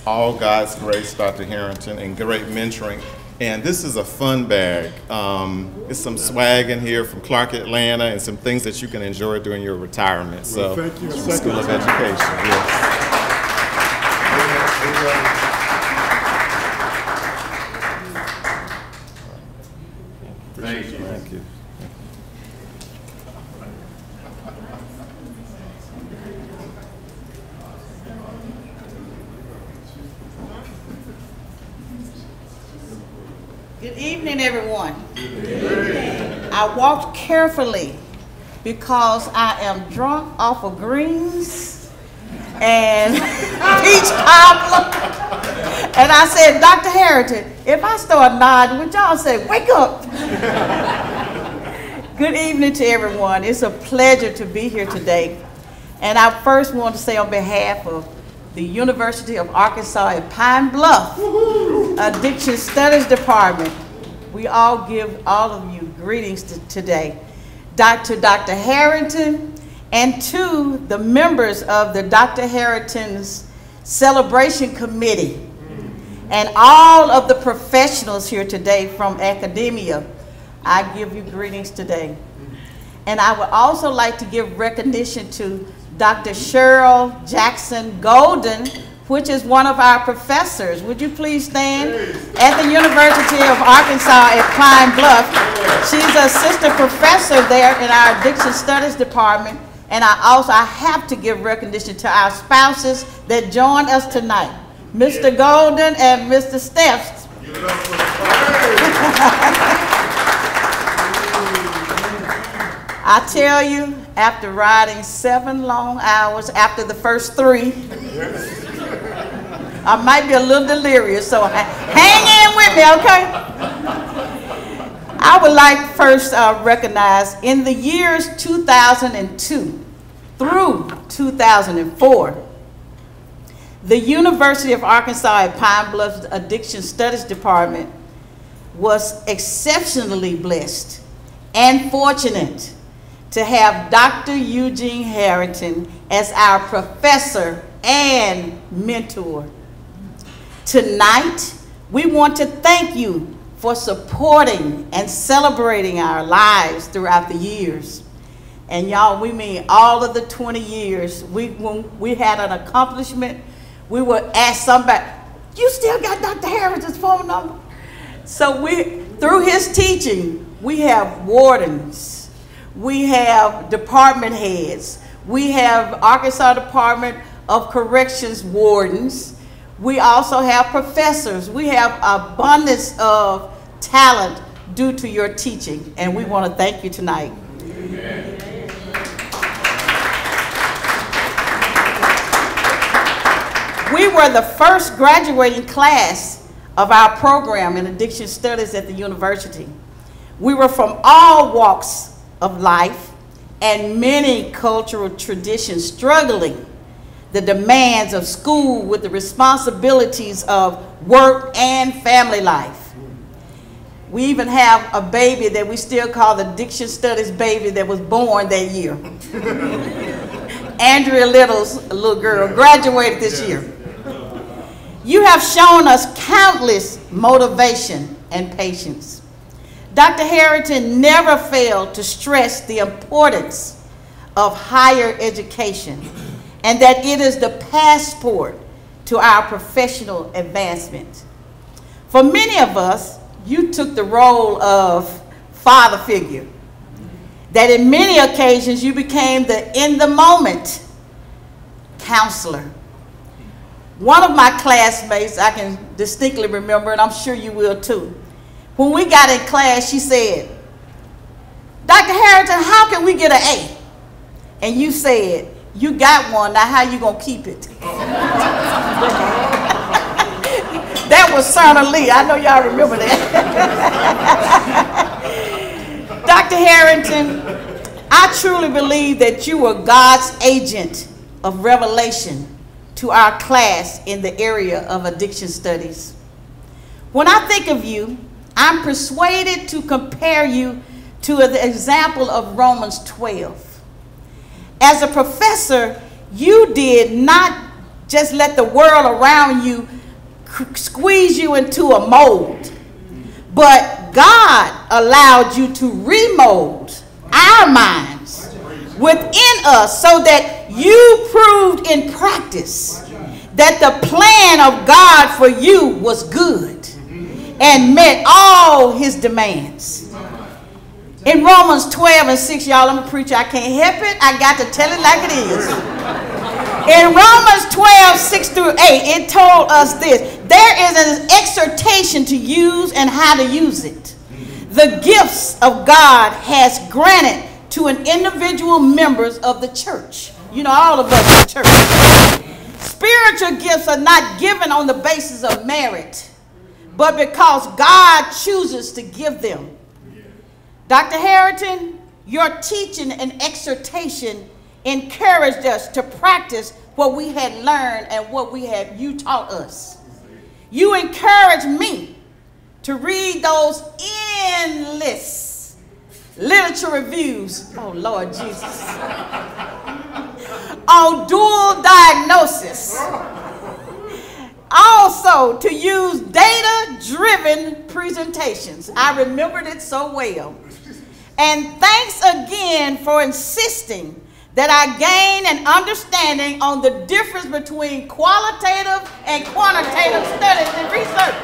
all God's grace, Dr. Herrington, and great mentoring. And this is a fun bag. Um, it's some swag in here from Clark Atlanta and some things that you can enjoy during your retirement. So, Well, thank you a from second School of. Education, yes. Thank you. Thank you. Good evening, everyone. I walked carefully because I am drunk off of greens and peach cobbler. And I said, Dr. Herrington, if I start nodding, would y'all say, wake up? Good evening to everyone. It's a pleasure to be here today. And I first want to say on behalf of the University of Arkansas at Pine Bluff Addiction Studies Department, we all give all of you greetings to today. Dr. Dr. Herrington, and to the members of the Dr. Herrington's Celebration Committee, and all of the professionals here today from academia, I give you greetings today. And I would also like to give recognition to Dr. Cheryl Jackson Golden, which is one of our professors. Would you please stand? At the University of Arkansas at Pine Bluff. She's an assistant professor there in our Addiction Studies Department. And I also I have to give recognition to our spouses that joined us tonight, Mr. Golden and Mr. Stepps. I tell you, after riding seven long hours after the first three, I might be a little delirious, so ha- hang in with me, okay? I would like first uh, recognize in the years 2002 through 2004, the University of Arkansas at Pine Bluff's Addiction Studies Department was exceptionally blessed and fortunate to have Dr. Eugene Herrington as our professor and mentor. Tonight, we want to thank you for supporting and celebrating our lives throughout the years. And y'all, we mean all of the 20 years. We, when we had an accomplishment, we would ask somebody, you still got Dr. Harris's phone number? So we, through his teaching, we have wardens, we have department heads, we have Arkansas Department of Corrections wardens, we also have professors, we have abundance of talent due to your teaching, and we want to thank you tonight. We were the first graduating class of our program in addiction studies at the university. We were from all walks of life and many cultural traditions struggling the demands of school with the responsibilities of work and family life. We even have a baby that we still call the Diction Studies baby that was born that year. Andrea Little's little girl graduated this year. You have shown us countless motivation and patience. Dr. Herrington never failed to stress the importance of higher education and that it is the passport to our professional advancement. For many of us, you took the role of father figure, that in many occasions you became the in the moment counselor. One of my classmates, I can distinctly remember, and I'm sure you will too. When we got in class, she said, Dr. Herrington, how can we get an A? And you said, you got one, now how you gonna keep it? that was Serna Lee, I know y'all remember that. Dr. Herrington, I truly believe that you were God's agent of revelation to our class in the area of addiction studies. When I think of you, I'm persuaded to compare you to the example of Romans 12 as a professor, you did not just let the world around you squeeze you into a mold, but God allowed you to remold our minds within us so that you proved in practice that the plan of God for you was good and met all his demands. In Romans 12 and 6, y'all, I'm a preacher. I can't help it. I got to tell it like it is. In Romans 12, 6 through 8, it told us this. There is an exhortation to use and how to use it. The gifts of God has granted to an individual members of the church. You know, all of us the church. Spiritual gifts are not given on the basis of merit, but because God chooses to give them. Dr. Herrington, your teaching and exhortation encouraged us to practice what we had learned and what we had you taught us. You encouraged me to read those endless literature reviews. Oh Lord Jesus. on dual diagnosis. Also to use data-driven presentations. I remembered it so well. And thanks again for insisting that I gain an understanding on the difference between qualitative and quantitative studies and research.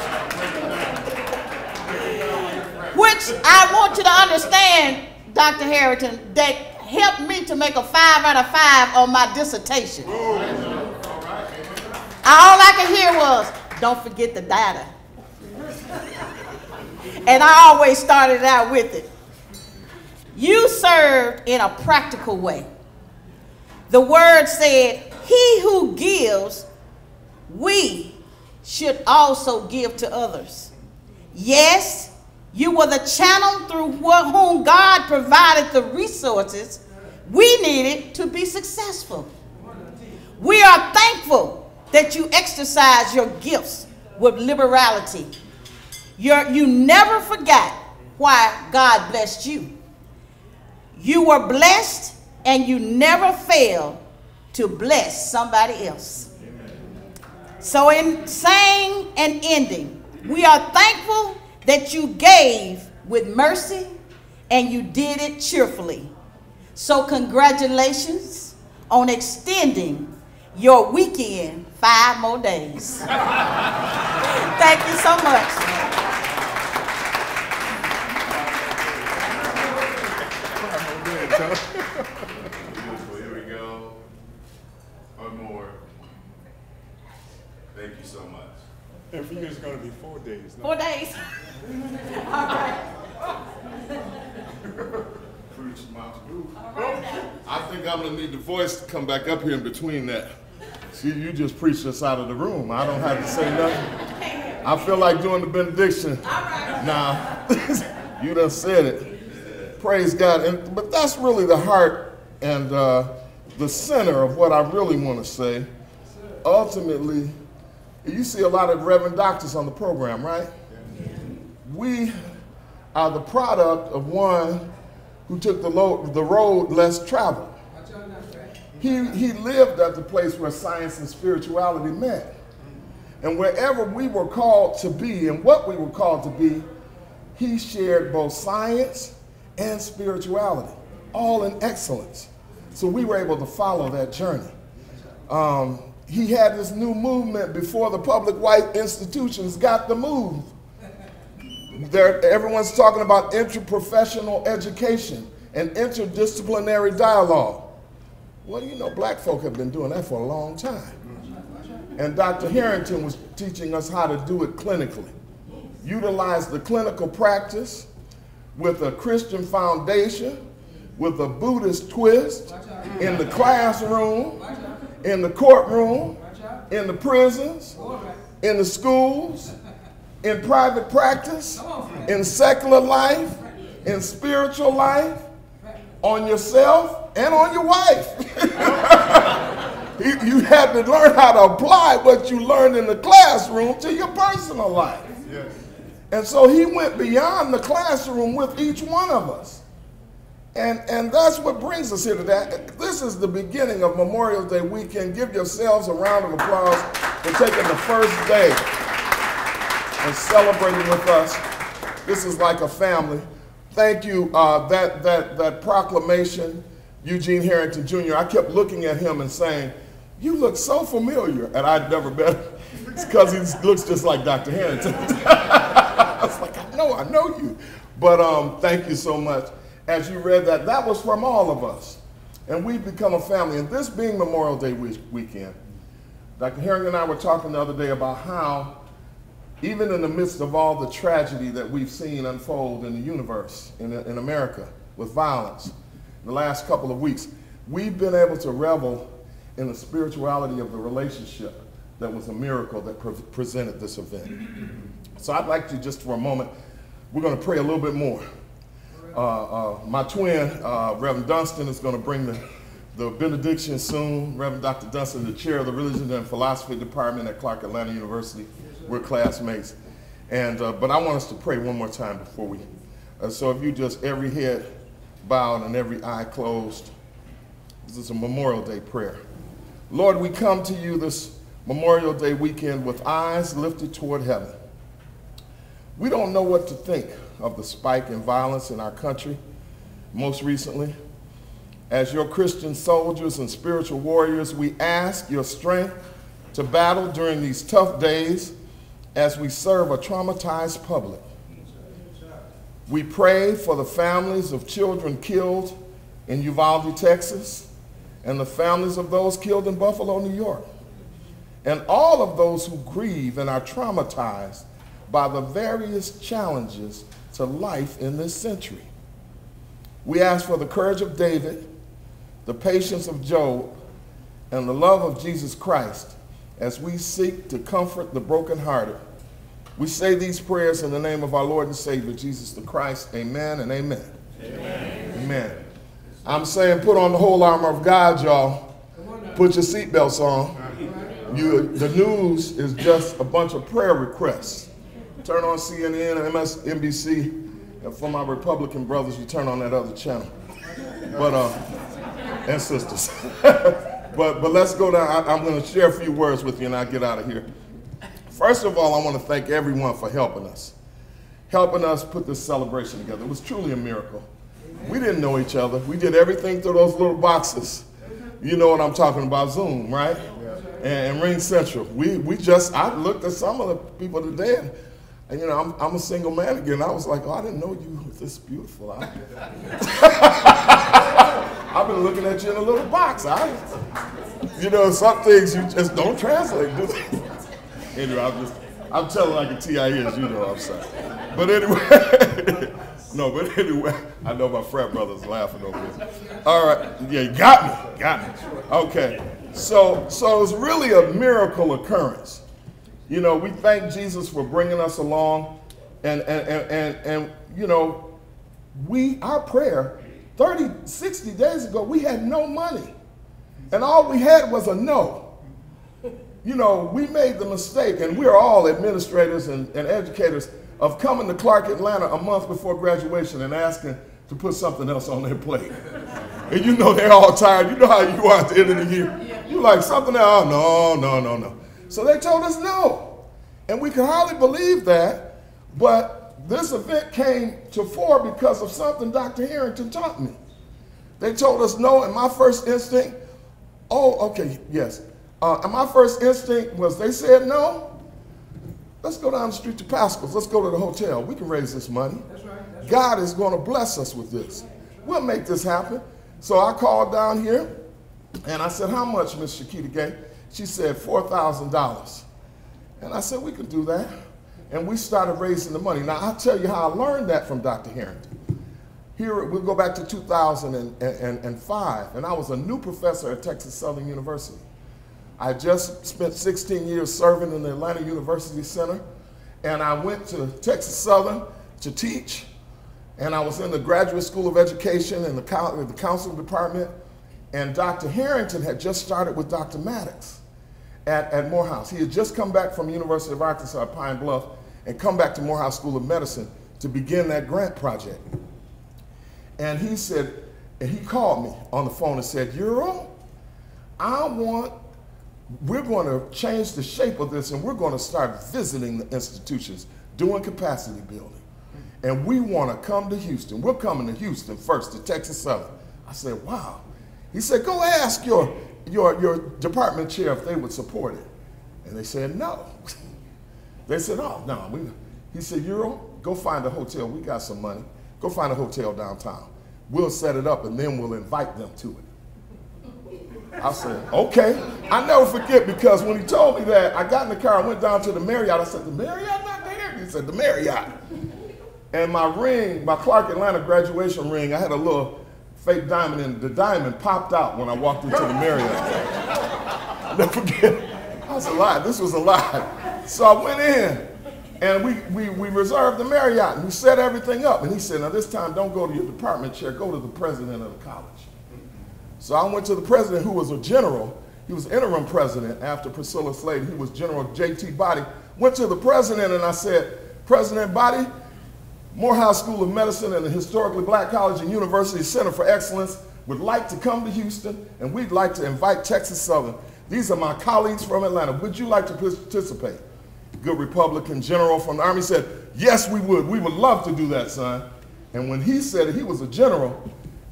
Which I want you to understand, Dr. Herrington, that helped me to make a five out of five on my dissertation. All I could hear was, don't forget the data. And I always started out with it. You served in a practical way. The word said, He who gives, we should also give to others. Yes, you were the channel through whom God provided the resources we needed to be successful. We are thankful that you exercise your gifts with liberality. You're, you never forgot why God blessed you. You were blessed and you never fail to bless somebody else. So, in saying and ending, we are thankful that you gave with mercy and you did it cheerfully. So, congratulations on extending your weekend five more days. Thank you so much. Beautiful. Here we go. One more. Thank you so much. And for you, it's going to be four days. Four days. All right. Preach I think I'm gonna need the voice to come back up here in between that. See, you just preached us out of the room. I don't have to say nothing. I feel like doing the benediction. All right. Nah, you done said it. Praise God. And, but that's really the heart and uh, the center of what I really want to say. Ultimately, you see a lot of reverend doctors on the program, right? We are the product of one who took the, the road less traveled. He, he lived at the place where science and spirituality met. And wherever we were called to be and what we were called to be, he shared both science and spirituality, all in excellence. So we were able to follow that journey. Um, he had this new movement before the public white institutions got the move. There, everyone's talking about interprofessional education and interdisciplinary dialogue. Well, you know, black folk have been doing that for a long time. And Dr. Herrington was teaching us how to do it clinically. Utilize the clinical practice with a Christian foundation, with a Buddhist twist, in the classroom, in the courtroom, in the prisons, in the schools, in private practice, in secular life, in spiritual life, on yourself, and on your wife. you had to learn how to apply what you learned in the classroom to your personal life. And so he went beyond the classroom with each one of us. And, and that's what brings us here today. This is the beginning of Memorial Day weekend. Give yourselves a round of applause for taking the first day and celebrating with us. This is like a family. Thank you. Uh, that, that, that proclamation, Eugene Herrington Jr., I kept looking at him and saying, You look so familiar. And I'd never met. It's because he looks just like Dr. Herrington. I was like, I know, I know you. But um, thank you so much as you read that, that was from all of us. And we've become a family. And this being Memorial Day week weekend, Dr. Herring and I were talking the other day about how, even in the midst of all the tragedy that we've seen unfold in the universe, in, in America, with violence, in the last couple of weeks, we've been able to revel in the spirituality of the relationship that was a miracle that pre presented this event. So I'd like to just for a moment, we're going to pray a little bit more. Uh, uh, my twin, uh, Reverend Dunston, is going to bring the, the benediction soon. Reverend Dr. Dunston, the chair of the Religion and Philosophy Department at Clark Atlanta University. We're classmates. And, uh, but I want us to pray one more time before we. Uh, so if you just, every head bowed and every eye closed, this is a Memorial Day prayer. Lord, we come to you this Memorial Day weekend with eyes lifted toward heaven. We don't know what to think of the spike in violence in our country most recently. As your Christian soldiers and spiritual warriors, we ask your strength to battle during these tough days as we serve a traumatized public. We pray for the families of children killed in Uvalde, Texas, and the families of those killed in Buffalo, New York, and all of those who grieve and are traumatized by the various challenges to life in this century. We ask for the courage of David, the patience of Job, and the love of Jesus Christ as we seek to comfort the brokenhearted. We say these prayers in the name of our Lord and Savior, Jesus the Christ. Amen and amen. Amen. amen. I'm saying put on the whole armor of God, y'all. Put your seatbelts on. You, the news is just a bunch of prayer requests turn on CNN and MSNBC. And for my Republican brothers, you turn on that other channel. But, uh, and sisters. but, but let's go down. I, I'm going to share a few words with you and I'll get out of here. First of all, I want to thank everyone for helping us. Helping us put this celebration together. It was truly a miracle. We didn't know each other. We did everything through those little boxes. You know what I'm talking about, Zoom, right? And, and RingCentral. We, we just, I looked at some of the people today and you know, I'm, I'm a single man again. I was like, oh, I didn't know you were this beautiful. I, have been looking at you in a little box. I, you know, some things you just don't translate, do anyway, I'm just, I'm telling like a TI is, you know I'm sorry. But anyway, no, but anyway, I know my frat brother's laughing over this. All right, yeah, you got me, got me. Okay, so, so it was really a miracle occurrence. You know, we thank Jesus for bringing us along. And, and, and, and, and, you know, we, our prayer, 30, 60 days ago, we had no money. And all we had was a no. You know, we made the mistake, and we're all administrators and, and educators, of coming to Clark Atlanta a month before graduation and asking to put something else on their plate. and you know they're all tired. You know how you are at the end of the year. You like something else? Oh, no, no, no, no. So they told us no. And we could hardly believe that, but this event came to fore because of something Dr. Herrington taught me. They told us no, and my first instinct, oh, okay, yes. Uh, and my first instinct was they said no. Let's go down the street to Paschal's. Let's go to the hotel. We can raise this money. That's right, that's God is going to bless us with this. We'll make this happen. So I called down here and I said, How much, Miss Shakita Gay? She said, $4,000. And I said, We can do that. And we started raising the money. Now, I'll tell you how I learned that from Dr. Herrington. Here, we'll go back to 2005, and I was a new professor at Texas Southern University. I just spent 16 years serving in the Atlanta University Center, and I went to Texas Southern to teach, and I was in the Graduate School of Education and the, the counseling department, and Dr. Herrington had just started with Dr. Mattox at, at Morehouse. He had just come back from University of Arkansas at Pine Bluff and come back to Morehouse School of Medicine to begin that grant project. And he said, and he called me on the phone and said, Euro, I want, we're going to change the shape of this and we're going to start visiting the institutions, doing capacity building. And we want to come to Houston. We're coming to Houston first, to Texas Southern. I said, wow. He said, go ask your, your, your department chair if they would support it. And they said, no. they said, oh, no. We, he said, Euro, go find a hotel. We got some money. Go find a hotel downtown. We'll set it up and then we'll invite them to it. I said, okay. I never forget because when he told me that, I got in the car, I went down to the Marriott. I said, the Marriott not there? He said, the Marriott. And my ring, my Clark Atlanta graduation ring, I had a little fake diamond in The diamond popped out when I walked into the Marriott. never forget. I was alive. This was a lie. So I went in and we, we, we reserved the Marriott and we set everything up. And he said, now this time don't go to your department chair, go to the president of the college. So I went to the president who was a general. He was interim president after Priscilla Slade. He was General J.T. Boddie. Went to the president and I said, President Boddie, Morehouse School of Medicine and the Historically Black College and University Center for Excellence would like to come to Houston and we'd like to invite Texas Southern. These are my colleagues from Atlanta. Would you like to participate? good Republican general from the Army said, Yes, we would. We would love to do that, son. And when he said it, he was a general.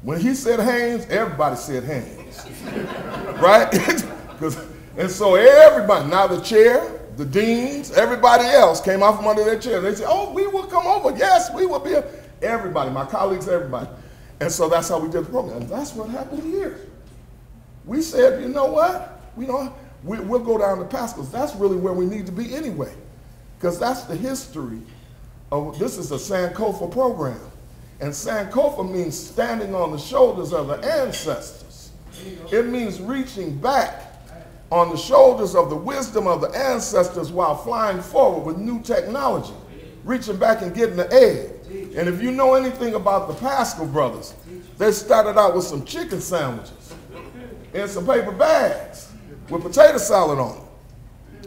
When he said Haynes, everybody said Haynes. right? and so everybody, now the chair, the deans, everybody else came out from under their chair. They said, Oh, we will come over. Yes, we will be. Everybody, my colleagues, everybody. And so that's how we did the program. And that's what happened here. We said, you know what? We don't we, will go down to Paschal's. That's really where we need to be anyway, because that's the history of this is a Sankofa program. And Sankofa means standing on the shoulders of the ancestors. It means reaching back on the shoulders of the wisdom of the ancestors while flying forward with new technology, reaching back and getting the egg. And if you know anything about the Paschal brothers, they started out with some chicken sandwiches and some paper bags with potato salad on them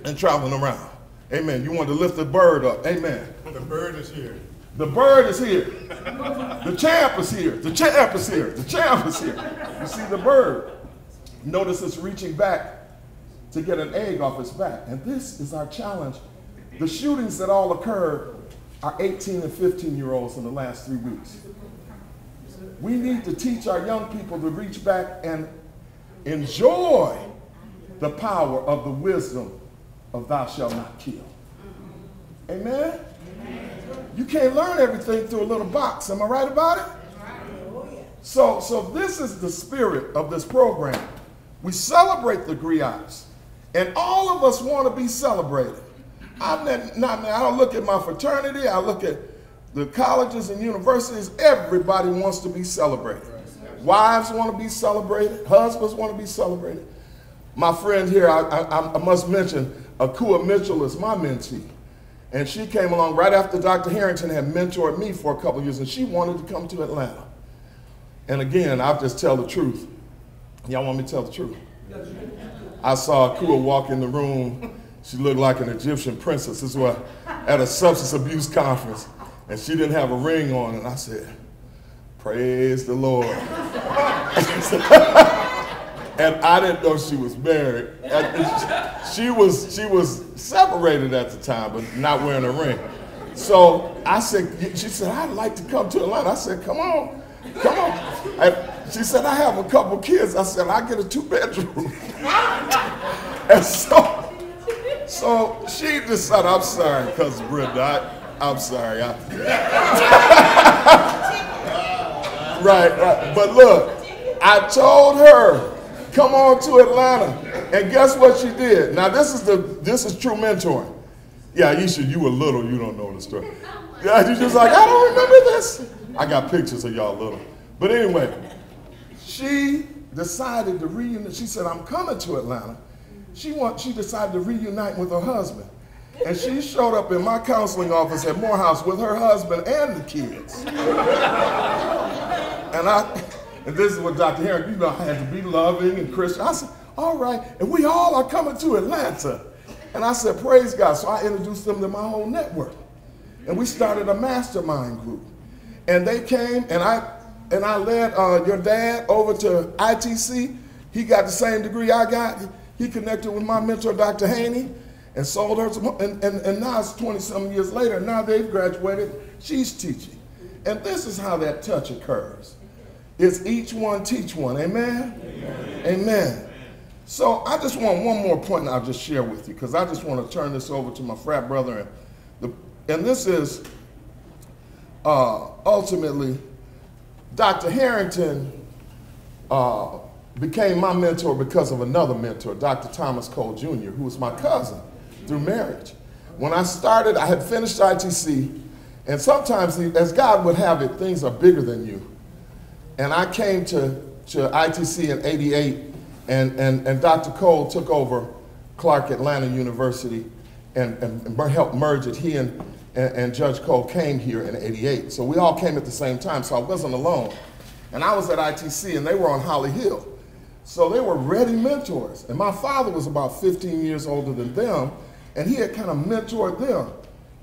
and traveling around. Amen. You want to lift the bird up. Amen. The bird is here. The bird is here. The champ is here. The champ is here. The champ is here. You see the bird. Notice it's reaching back to get an egg off its back. And this is our challenge. The shootings that all occurred are 18 and 15 year olds in the last three weeks. We need to teach our young people to reach back and enjoy the power of the wisdom of thou shalt not kill. Amen? Amen? You can't learn everything through a little box. Am I right about it? So, so this is the spirit of this program. We celebrate the griots, and all of us want to be celebrated. I'm not, not, I don't look at my fraternity. I look at the colleges and universities. Everybody wants to be celebrated. Wives want to be celebrated. Husbands want to be celebrated. My friend here, I, I, I must mention, Akua Mitchell is my mentee. And she came along right after Dr. Herrington had mentored me for a couple years, and she wanted to come to Atlanta. And again, I'll just tell the truth. Y'all want me to tell the truth? I saw Akua walk in the room. She looked like an Egyptian princess. This was at a substance abuse conference, and she didn't have a ring on. And I said, Praise the Lord. and I didn't know she was married. She was she was separated at the time, but not wearing a ring. So I said, she said, I'd like to come to Atlanta. I said, come on, come on. She said, I have a couple kids. I said, I get a two bedroom. and so, so she decided, I'm sorry, cousin Brenda, I, I'm sorry. I, right, right. But look, I told her, come on to Atlanta. And guess what she did? Now this is the this is true mentoring. Yeah, Isha, you were little, you don't know the story. Yeah, you just like, I don't remember this. I got pictures of y'all little. But anyway, she decided to reunite. She said, I'm coming to Atlanta. She want, she decided to reunite with her husband. And she showed up in my counseling office at Morehouse with her husband and the kids. and I, and this is what Dr. Herrick, you know, I had to be loving and Christian. I said, all right, and we all are coming to Atlanta. And I said, praise God. So I introduced them to my whole network. And we started a mastermind group. And they came and I and I led uh, your dad over to ITC. He got the same degree I got. He connected with my mentor, Dr. Haney, and sold her some, and, and, and now it's 20 some years later. Now they've graduated. She's teaching. And this is how that touch occurs. It's each one teach one. Amen? Amen. Amen. So I just want one more point I'll just share with you because I just want to turn this over to my frat brother. And, the, and this is uh, ultimately Dr. Herrington uh, became my mentor because of another mentor, Dr. Thomas Cole Jr., who was my cousin through marriage. When I started, I had finished ITC, and sometimes, as God would have it, things are bigger than you. And I came to, to ITC in 88 and, and, and Dr. Cole took over Clark Atlanta University and, and, and helped merge it. He and, and, and, Judge Cole came here in 88. So we all came at the same time, so I wasn't alone. And I was at ITC and they were on Holly Hill. So they were ready mentors. And my father was about 15 years older than them, and he had kind of mentored them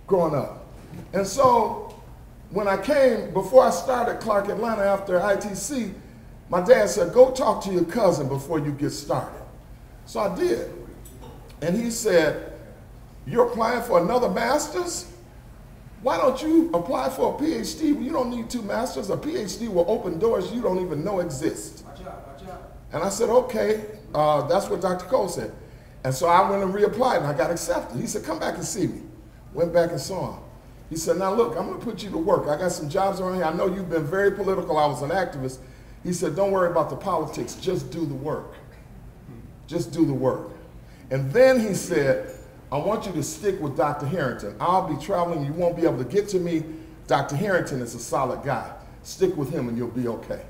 growing up. And so when I came, before I started Clark Atlanta after ITC, my dad said, go talk to your cousin before you get started. So I did. And he said, you're applying for another master's? Why don't you apply for a PhD? You don't need two masters. A PhD will open doors you don't even know exist. Watch out, watch out. And I said, okay, uh, that's what Dr. Cole said. And so I went and reapplied and I got accepted. He said, come back and see me. Went back and saw him. He said, now look, I'm gonna put you to work. I got some jobs around here. I know you've been very political. I was an activist. He said, don't worry about the politics, just do the work. Just do the work. And then he said, I want you to stick with Dr. Herrington. I'll be traveling, you won't be able to get to me. Dr. Herrington is a solid guy. Stick with him and you'll be okay.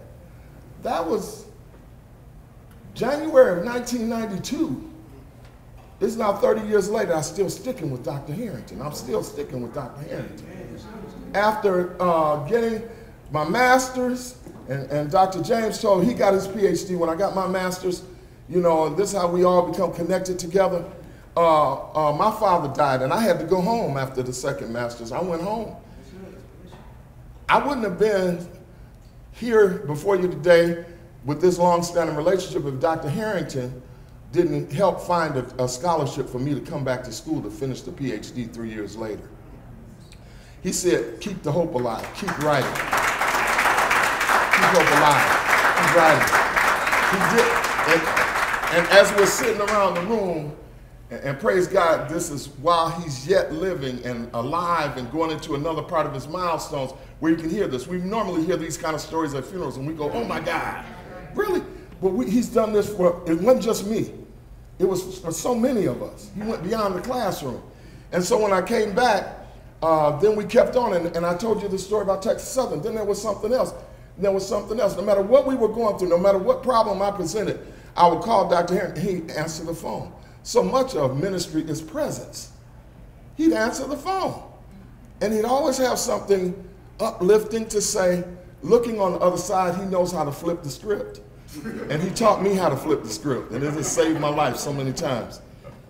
That was January of 1992. It's now 30 years later, I'm still sticking with Dr. Herrington. I'm still sticking with Dr. Herrington. After uh, getting my master's and, and Dr. James told he got his PhD when I got my master's, you know, and this is how we all become connected together. Uh, uh, my father died, and I had to go home after the second master's. I went home. I wouldn't have been here before you today with this long-standing relationship if Dr. Herrington didn't help find a, a, scholarship for me to come back to school to finish the PhD three years later. He said, keep the hope alive, keep writing keep hope alive. Keep writing. He did. And, and as we're sitting around the room, and, praise God, this is while he's yet living and alive and going into another part of his milestones where you can hear this. We normally hear these kind of stories at funerals and we go, oh my God, really? But we, he's done this for, it wasn't just me. It was for so many of us. He went beyond the classroom. And so when I came back, uh, then we kept on, and, and I told you the story about Texas Southern. Then there was something else there was something else. No matter what we were going through, no matter what problem I presented, I would call Dr. Herrington, he'd answer the phone. So much of ministry is presence. He'd answer the phone. And he'd always have something uplifting to say, looking on the other side, he knows how to flip the script. And he taught me how to flip the script, and it has saved my life so many times.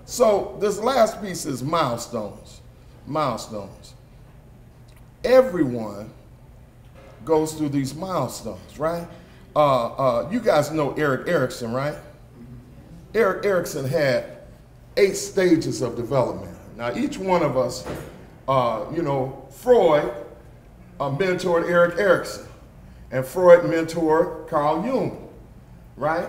So this last piece is milestones. Milestones. Everyone goes through these milestones, right? Uh, uh, you guys know Erik Erikson, right? Erik Erikson had eight stages of development. Now, each one of us, uh, you know, Freud uh, mentored Erik Erikson, and Freud mentored Carl Jung, right?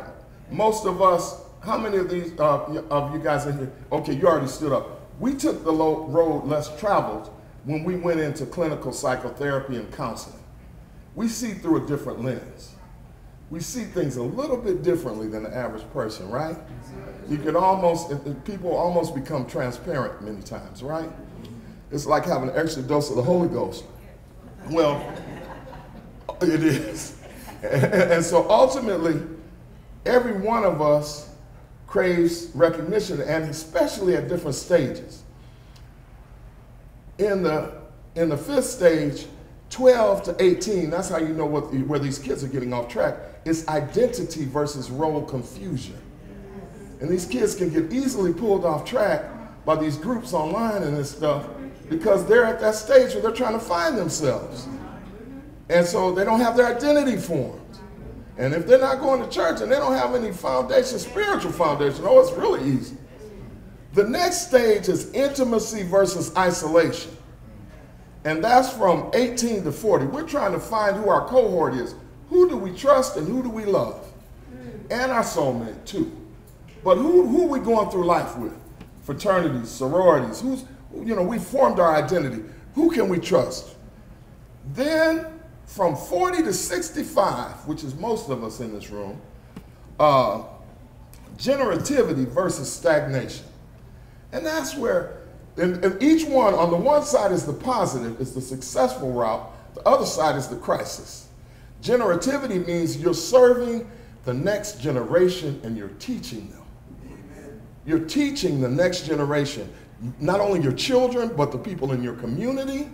Most of us, how many of these uh, of you guys in here? Okay, you already stood up. We took the road less traveled when we went into clinical psychotherapy and counseling. We see through a different lens. We see things a little bit differently than the average person, right? You can almost, people almost become transparent many times, right? It's like having an extra dose of the Holy Ghost. Well, it is. And so ultimately, every one of us craves recognition, and especially at different stages. In the, in the fifth stage, 12 to 18, that's how you know what the, where these kids are getting off track. It's identity versus role confusion. And these kids can get easily pulled off track by these groups online and this stuff because they're at that stage where they're trying to find themselves. And so they don't have their identity formed. And if they're not going to church and they don't have any foundation, spiritual foundation, oh, it's really easy. The next stage is intimacy versus isolation. And that's from 18 to 40. We're trying to find who our cohort is. Who do we trust and who do we love? And our soulmate, too. But who, who are we going through life with? Fraternities, sororities. Who's, you know, we formed our identity. Who can we trust? Then from 40 to 65, which is most of us in this room, uh, generativity versus stagnation. And that's where, and, and each one, on the one side is the positive, is the successful route, the other side is the crisis. Generativity means you're serving the next generation and you're teaching them. You're teaching the next generation, not only your children, but the people in your community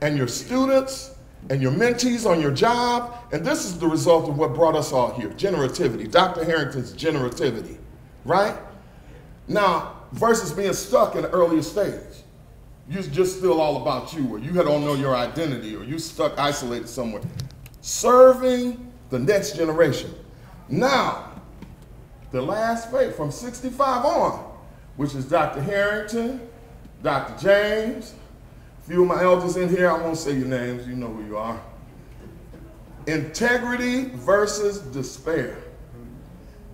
and your students and your mentees on your job. And this is the result of what brought us all here generativity, Dr. Herrington's generativity, right? Now, versus being stuck in the earlier stage. You're just still all about you, or you don't know your identity, or you stuck isolated somewhere. Serving the next generation. Now, the last faith from 65 on, which is Dr. Herrington, Dr. James, a few of my elders in here, I won't say your names, you know who you are. Integrity versus despair.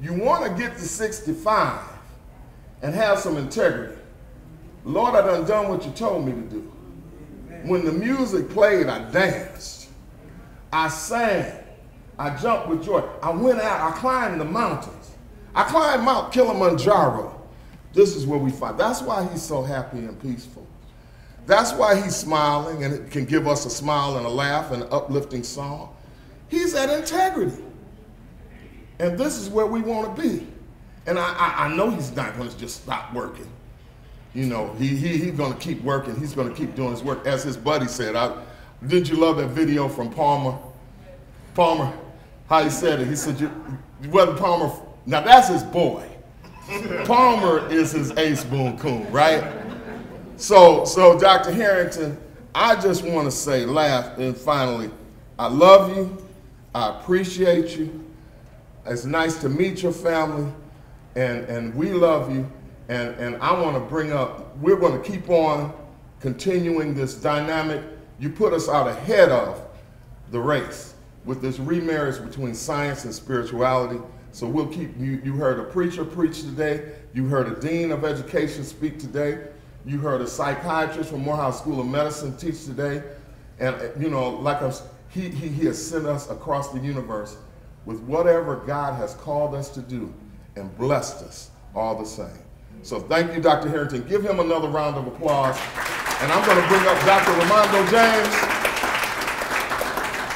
You want to get to 65 and have some integrity. Lord, I done done what you told me to do. When the music played, I danced. I sang. I jumped with joy. I went out. I climbed the mountains. I climbed Mount Kilimanjaro. This is where we find. That's why he's so happy and peaceful. That's why he's smiling and can give us a smile and a laugh and an uplifting song. He's at integrity. And this is where we want to be. And I, I, I know he's not going to just stop working. You know, he, he, he's going to keep working. He's going to keep doing his work. As his buddy said, I, didn't you love that video from Palmer? Palmer, how he said it. He said, you, whether Palmer now that's his boy. Palmer is his ace boon coon, right? So, so Dr. Herrington, I just want to say, laugh, and finally, I love you. I appreciate you. It's nice to meet your family, and, and we love you. And, and I want to bring up, we're going to keep on continuing this dynamic. You put us out ahead of the race with this remarriage between science and spirituality. So we'll keep, you, you heard a preacher preach today. You heard a dean of education speak today. You heard a psychiatrist from Morehouse School of Medicine teach today. And, uh, you know, like was, he, he, he has sent us across the universe with whatever God has called us to do and blessed us all the same. So thank you, Dr. Herrington. Give him another round of applause. And I'm going to bring up Dr. Ramondo James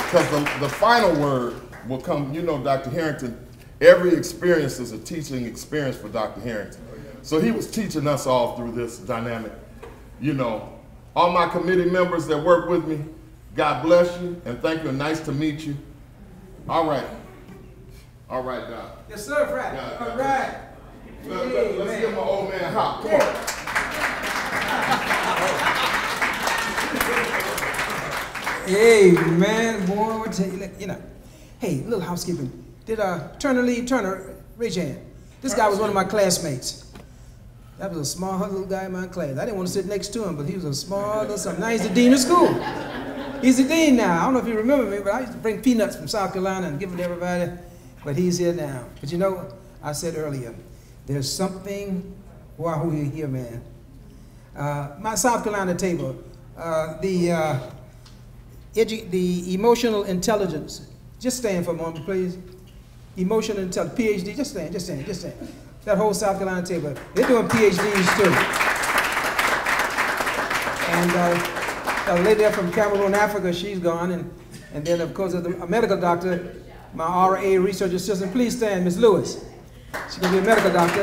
because the, the final word will come, you know, Dr. Herrington Every experience is a teaching experience for Dr. Herrington. So he was teaching us all through this dynamic. You know, all my committee members that work with me, God bless you and thank you nice to meet you. All right. All right, Doc. Yes, sir, Fred. All right. All right. Let, let's give my old man a hop. Come on. Hey, man, boy, I tell you, you know. Hey, little housekeeping. Did uh, Turner leave? Turner, raise your hand. This guy was one of my classmates. That was a small little guy in my class. I didn't want to sit next to him, but he was a small little something. Now he's the dean of school. He's the dean now. I don't know if you remember me, but I used to bring peanuts from South Carolina and give them to everybody. But he's here now. But you know, I said earlier, there's something while we're here, man. Uh, my South Carolina table, uh, the, uh, the emotional intelligence. Just stand for a moment, please. Emotional intelligence, PhD, just stand, just stand, just stand. That whole South Carolina table, they're doing PhDs too. And uh, a lady from Cameroon, Africa, she's gone. And, and then, of course, a medical doctor, my RA research assistant. Please stand, Miss Lewis. She's going to be a medical doctor.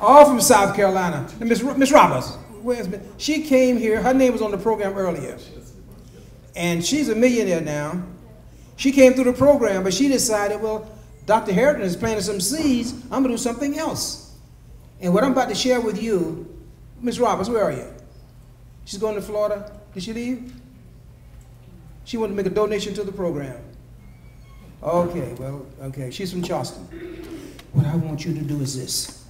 All from South Carolina. Miss Miss Roberts, where's she came here. Her name was on the program earlier, and she's a millionaire now. She came through the program, but she decided, well, Dr. Herrington is planting some seeds. I'm gonna do something else. And what I'm about to share with you, Miss Roberts, where are you? She's going to Florida. Did she leave? She wanted to make a donation to the program. Okay, well, okay. She's from Charleston. What I want you to do is this.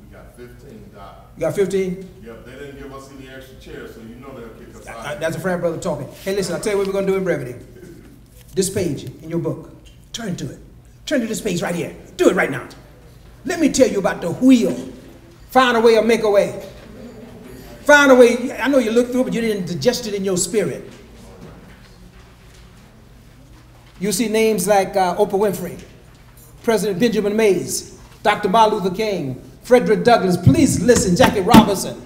We got 15, Doc. You got 15? Yep, they didn't give us any extra chairs, so you know they'll kick us out. That's a frat brother talking. Hey, listen, I'll tell you what we're going to do in brevity. This page in your book, turn to it. Turn to this page right here. Do it right now. Let me tell you about the wheel. Find a way or make a way. Find a way. I know you looked through it, but you didn't digest it in your spirit. You see names like uh, Oprah Winfrey, President Benjamin Mays, Dr. Martin Luther King, Frederick Douglass. Please listen, Jackie Robinson.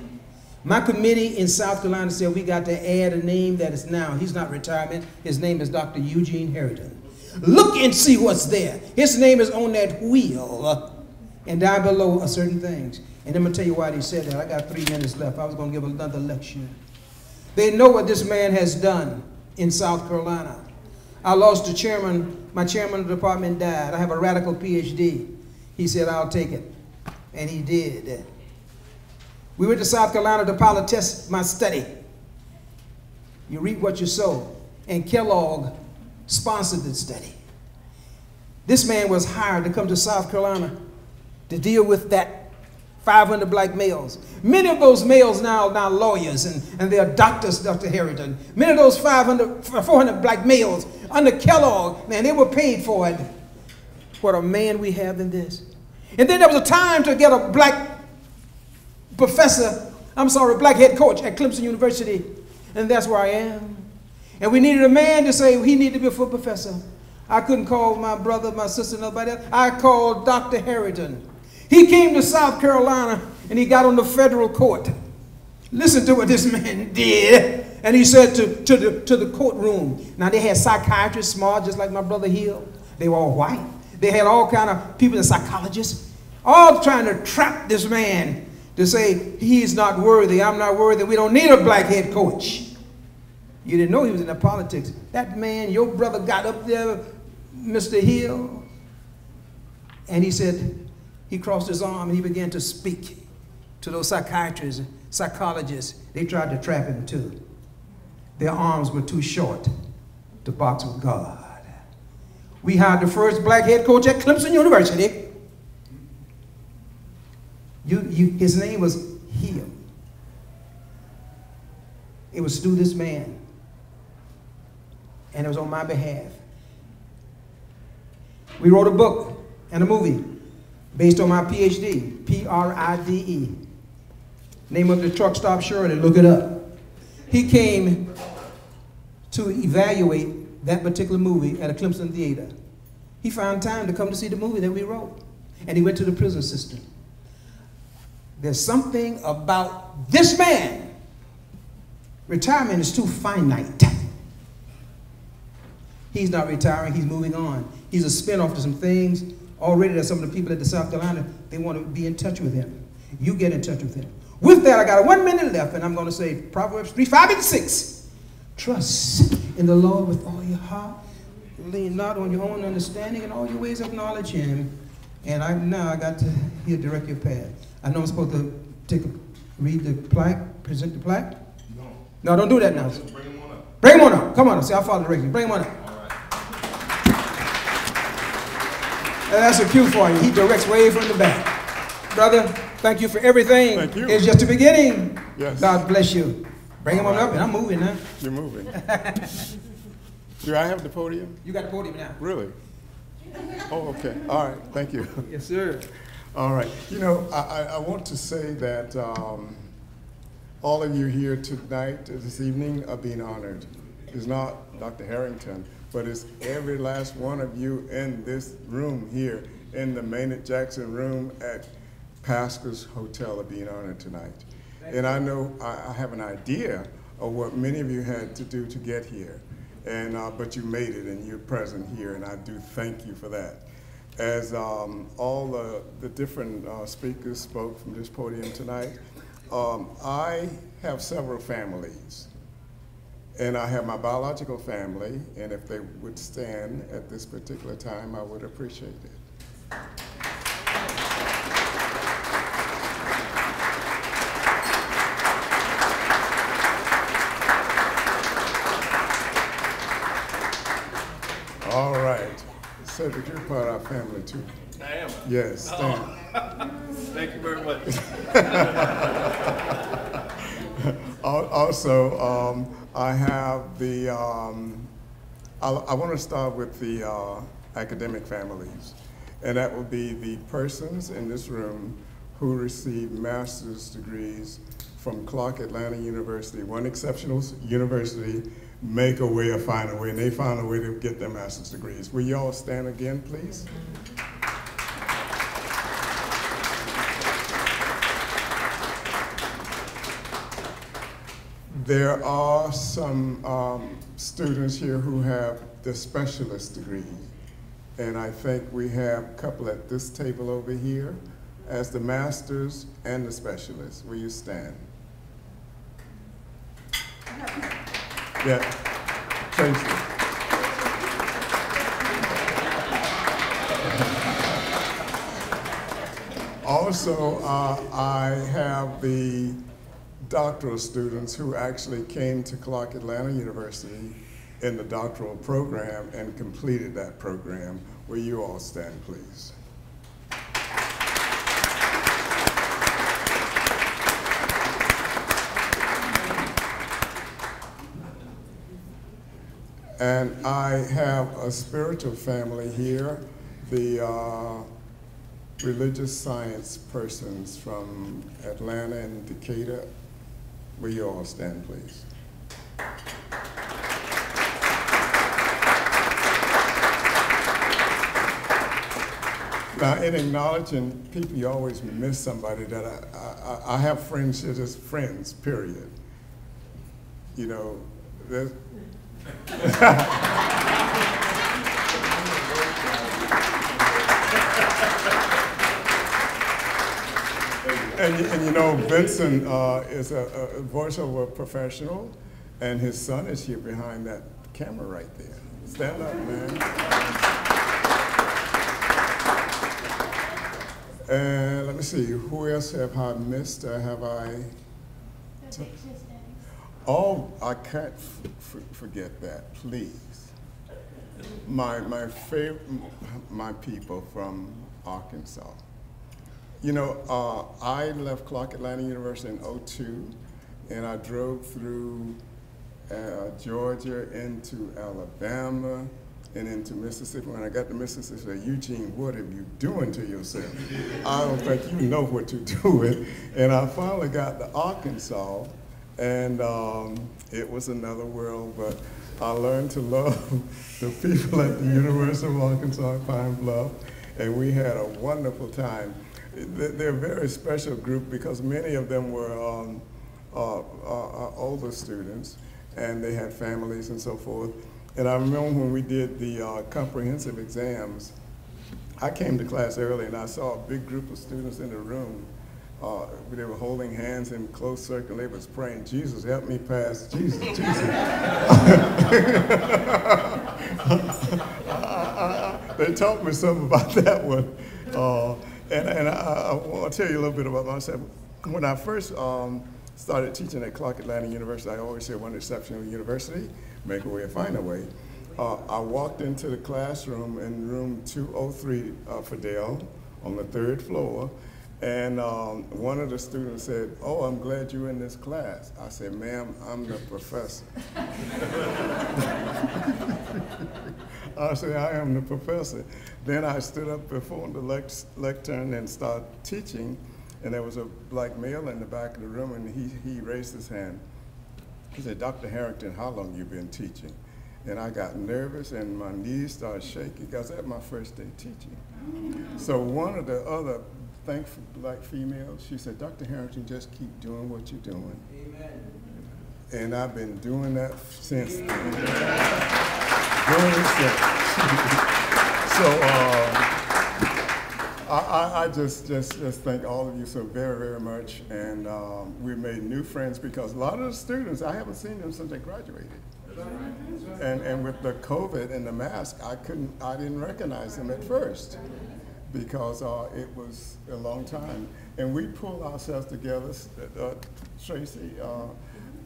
My committee in South Carolina said we got to add a name that is now, he's not retirement, his name is Dr. Eugene Herrington. Look and see what's there. His name is on that wheel, uh, and down below are certain things. And I'm gonna tell you why they said that. I got three minutes left. I was gonna give another lecture. They know what this man has done in South Carolina. I lost the chairman, my chairman of the department died. I have a radical PhD. He said, I'll take it. And he did. We went to South Carolina to pilot test my study. You reap what you sow. And Kellogg sponsored the study. This man was hired to come to South Carolina to deal with that 500 black males. Many of those males now are now lawyers and, and they're doctors, Dr. Herrington. Many of those 500, 400 black males under Kellogg, man, they were paid for it. What a man we have in this. And then there was a time to get a black professor, I'm sorry, black head coach at Clemson University, and that's where I am. And we needed a man to say he needed to be a full professor. I couldn't call my brother, my sister, nobody else. I called Dr. Herrington. He came to South Carolina and he got on the federal court. Listen to what this man did. And he said to, to, the, to the courtroom. Now they had psychiatrists, smart, just like my brother Hill. They were all white. They had all kind of people, the psychologists, all trying to trap this man to say he's not worthy, I'm not worthy, we don't need a black head coach. You didn't know he was in the politics. That man, your brother got up there, Mr. Hill, and he said, he crossed his arm and he began to speak to those psychiatrists, psychologists. They tried to trap him too. Their arms were too short to box with God. We hired the first black head coach at Clemson University. You, you, his name was Hill. It was through this man. And it was on my behalf. We wrote a book and a movie based on my PhD, P R I D E. Name of the truck stop Shirley, look it up. He came to evaluate that particular movie at a Clemson theater. He found time to come to see the movie that we wrote. And he went to the prison system. There's something about this man. Retirement is too finite. He's not retiring, he's moving on. He's a spin-off to some things. Already there's some of the people at the South Carolina, they want to be in touch with him. You get in touch with him. With that, I got one minute left, and I'm going to say Proverbs 3, 5, and 6. Trust in the Lord with all your heart. Lean not on your own understanding and all your ways acknowledge him. And I now I got to here direct your path. I know I'm supposed to take a, read the plaque, present the plaque. No. No, don't do that now. Just bring him on up. Bring him on up. Come on, see, I'll follow directions. Bring him on up. That's a cue for you. He directs way from the back. Brother, thank you for everything. Thank you. It's just the beginning. Yes. God bless you. Bring him on All up, and I'm moving now. You're moving. Do I have the podium? You got the podium now. Really? Oh, okay. All right. Thank you. Yes, sir. All right. You know, I, I, I want to say that um, all of you here tonight, this evening, are being honored. It's not Dr. Herrington, but it's every last one of you in this room here, in the Maynard Jackson room at Paschal's Hotel are being honored tonight. And I know, I, I have an idea of what many of you had to do to get here. And, uh, but you made it and you're present here, and I do thank you for that. As um, all the, the different uh, speakers spoke from this podium tonight, um, I have several families. And I have my biological family, and if they would stand at this particular time, I would appreciate it. All right. Cedric, you're part of our family too. I am. Yes, stand. Thank you very much. Also, um, I have the, um, I, I want to start with the uh, academic families. And that would be the persons in this room who received master's degrees from Clark Atlanta University, one exceptional university, make a way or find a way, and they found a way to get their master's degrees. Will you all stand again, please? There are some um, students here who have the specialist degree. And I think we have a couple at this table over here as the masters and the specialists. Will you stand? Yeah, Tracy. Also, uh, I have the doctoral students who actually came to Clark Atlanta University in the doctoral program and completed that program. Will you all stand, please? And I have a spiritual family here, the uh, religious science persons from Atlanta and Decatur. Will you all stand, please? Now, in acknowledging people, you always miss somebody that I, I, I have friends here, just friends, period. You know, And, you- and you know, Vincent uh, is a, a voiceover professional, and his son is here behind that camera right there. Stand up, man. And let me see, who else have I missed? Uh, have I? Oh, I can't f- f- forget that, please. My, my favorite, my people from Arkansas. You know, uh, I left Clark Atlanta University in 02, and I drove through uh, Georgia into Alabama and into Mississippi. When I got to Mississippi, I said, Eugene, what are you doing to yourself? I don't think you know what you're doing. And I finally got to Arkansas, and um, it was another world, but I learned to love the people at the University of Arkansas Pine Bluff, and we had a wonderful time. They- They're a very special group because many of them were um, uh, uh, uh, older students, and they had families and so forth. And I remember when we did the uh, comprehensive exams, I came to class early and I saw a big group of students in the room uh, they were holding hands in close circle. They was praying, Jesus, help me pass. Jesus, Jesus. they taught me something about that one. And and I, I to tell you a little bit about myself. When I first um, started teaching at Clark Atlanta University, I always say one exceptional university, make a way find a way. Uh, I walked into the classroom in room 203 uh, for Dale on the third floor, and um, one of the students said, oh, I'm glad you're in this class. I said, ma'am, I'm the professor. I said, I am the professor. Then I stood up before the lect lectern and started teaching, and there was a black male in the back of the room, and he, he raised his hand. He said, Dr. Herrington, how long you been teaching? And I got nervous and my knees started shaking because that was my first day teaching. So one of the other thankful black females, she said, Dr. Herrington, just keep doing what you're doing. Amen. And I've been doing that since then. so uh, I, I, just, just, just thank all of you so very, very much. And um, we made new friends because a lot of the students, I haven't seen them since they graduated. And, and with the COVID and the mask, I couldn't, I didn't recognize them at first because uh, it was a long time. And we pulled ourselves together, uh, Tracy, uh,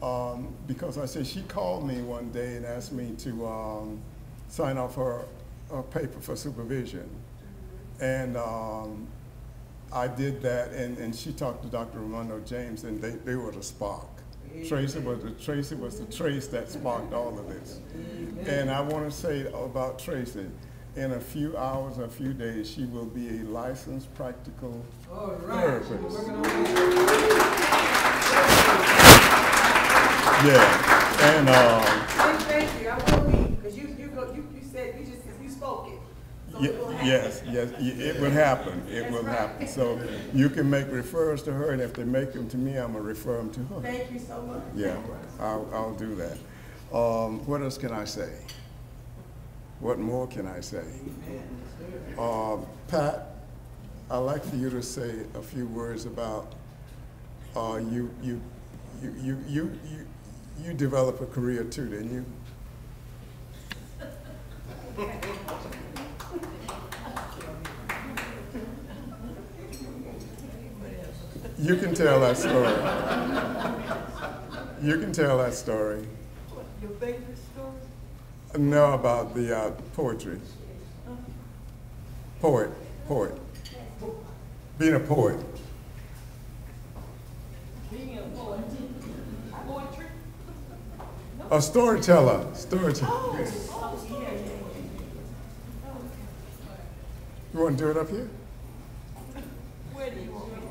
um, because I said she called me one day and asked me to um, sign off her, her paper for supervision. And um, I did that, and, and she talked to Dr. Ramondo James, and they, they were the spark. Tracy was the Tracy was the trace that sparked all of this. And I want to say about Tracy, in a few hours, a few days, she will be a licensed practical therapist. Yeah, and um, Thank you, I will be, because you, you, go- you, you said, you just, you spoke it. So Ye- it will happen. Yes, yes, it will happen, it will happen. So you can make referrals to her, and if they make them to me, I'm gonna refer them to her. Thank you so much. Yeah, I'll, I'll do that. Um, what else can I say? What more can I say? Uh, Pat, I'd like for you to say a few words about, uh, you, you, you, you, you, you, you develop a career too, didn't you? You can tell that story. You can tell that story. Your favorite story? No, about the uh, poetry. Poet, poet. Being a poet. Being a poet. Poetry? A storyteller, storyteller. Oh, You want to do it up here? Where do you want me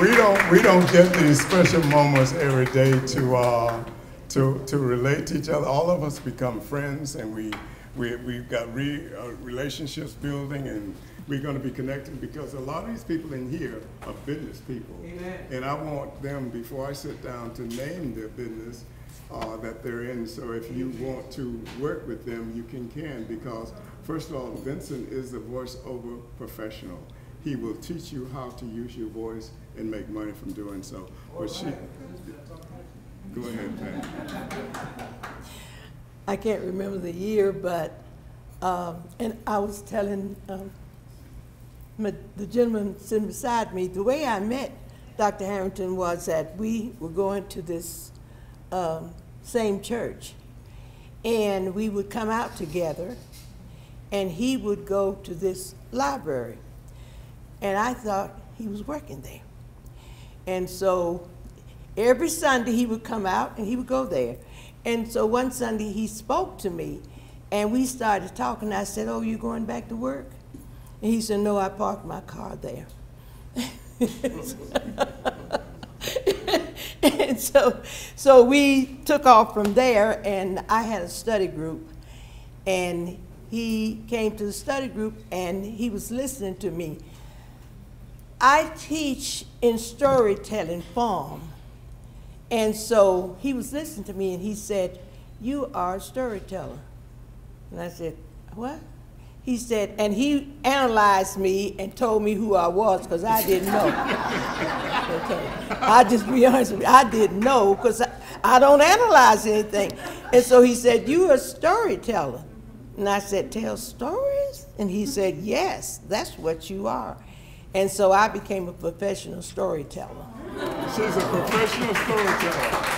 We don't, we don't get these special moments every day to, uh, to, to relate to each other. All of us become friends and we, we, we've got re, uh, relationships building and we're going to be connected because a lot of these people in here are business people. Amen. And I want them, before I sit down, to name their business uh, that they're in. So if you want to work with them, you can, can because first of all, Vincent is a voiceover professional. He will teach you how to use your voice and make money from doing so. But she, go ahead, Pat. I can't remember the year, but, um, and I was telling um, my- the gentleman sitting beside me, the way I met Dr. Herrington was that we were going to this um, same church. And we would come out together, and he would go to this library. And I thought he was working there. And so every Sunday he would come out and he would go there. And so one Sunday he spoke to me and we started talking. I said, Oh, you going back to work? And he said, No, I parked my car there. and so, so we took off from there, and I had a study group. And he came to the study group and he was listening to me. I teach in storytelling form. And so he was listening to me and he said, You are a storyteller. And I said, What? He said, and he analyzed me and told me who I was because I didn't know. okay. I just be honest with you, I didn't know because I, I don't analyze anything. And so he said, You are a storyteller. And I said, Tell stories? And he said, Yes, that's what you are. And so I became a professional storyteller. She's a professional storyteller.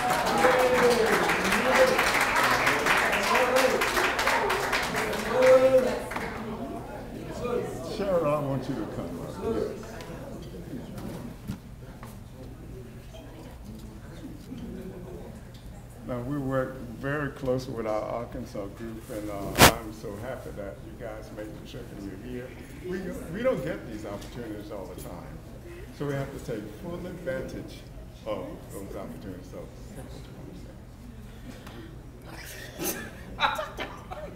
Cheryl, I want you to come up. Yes. Now, we work very closely with our Arkansas group, and uh, I'm so happy that you guys made the trip and you're here. We, we don't get these opportunities all the time, so we have to take full advantage of those opportunities. So,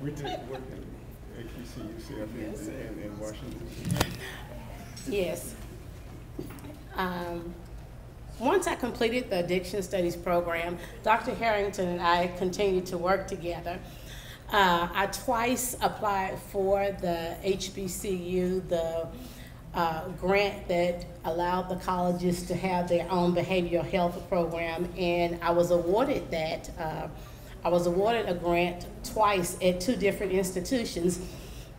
we did work at AQC, UCF in, in, in Washington. Yes. Um, once I completed the addiction studies program, Dr. Herrington and I continued to work together. Uh, I twice applied for the HBCU, the uh, grant that allowed the colleges to have their own behavioral health program, and I was awarded that. Uh, I was awarded a grant twice at two different institutions.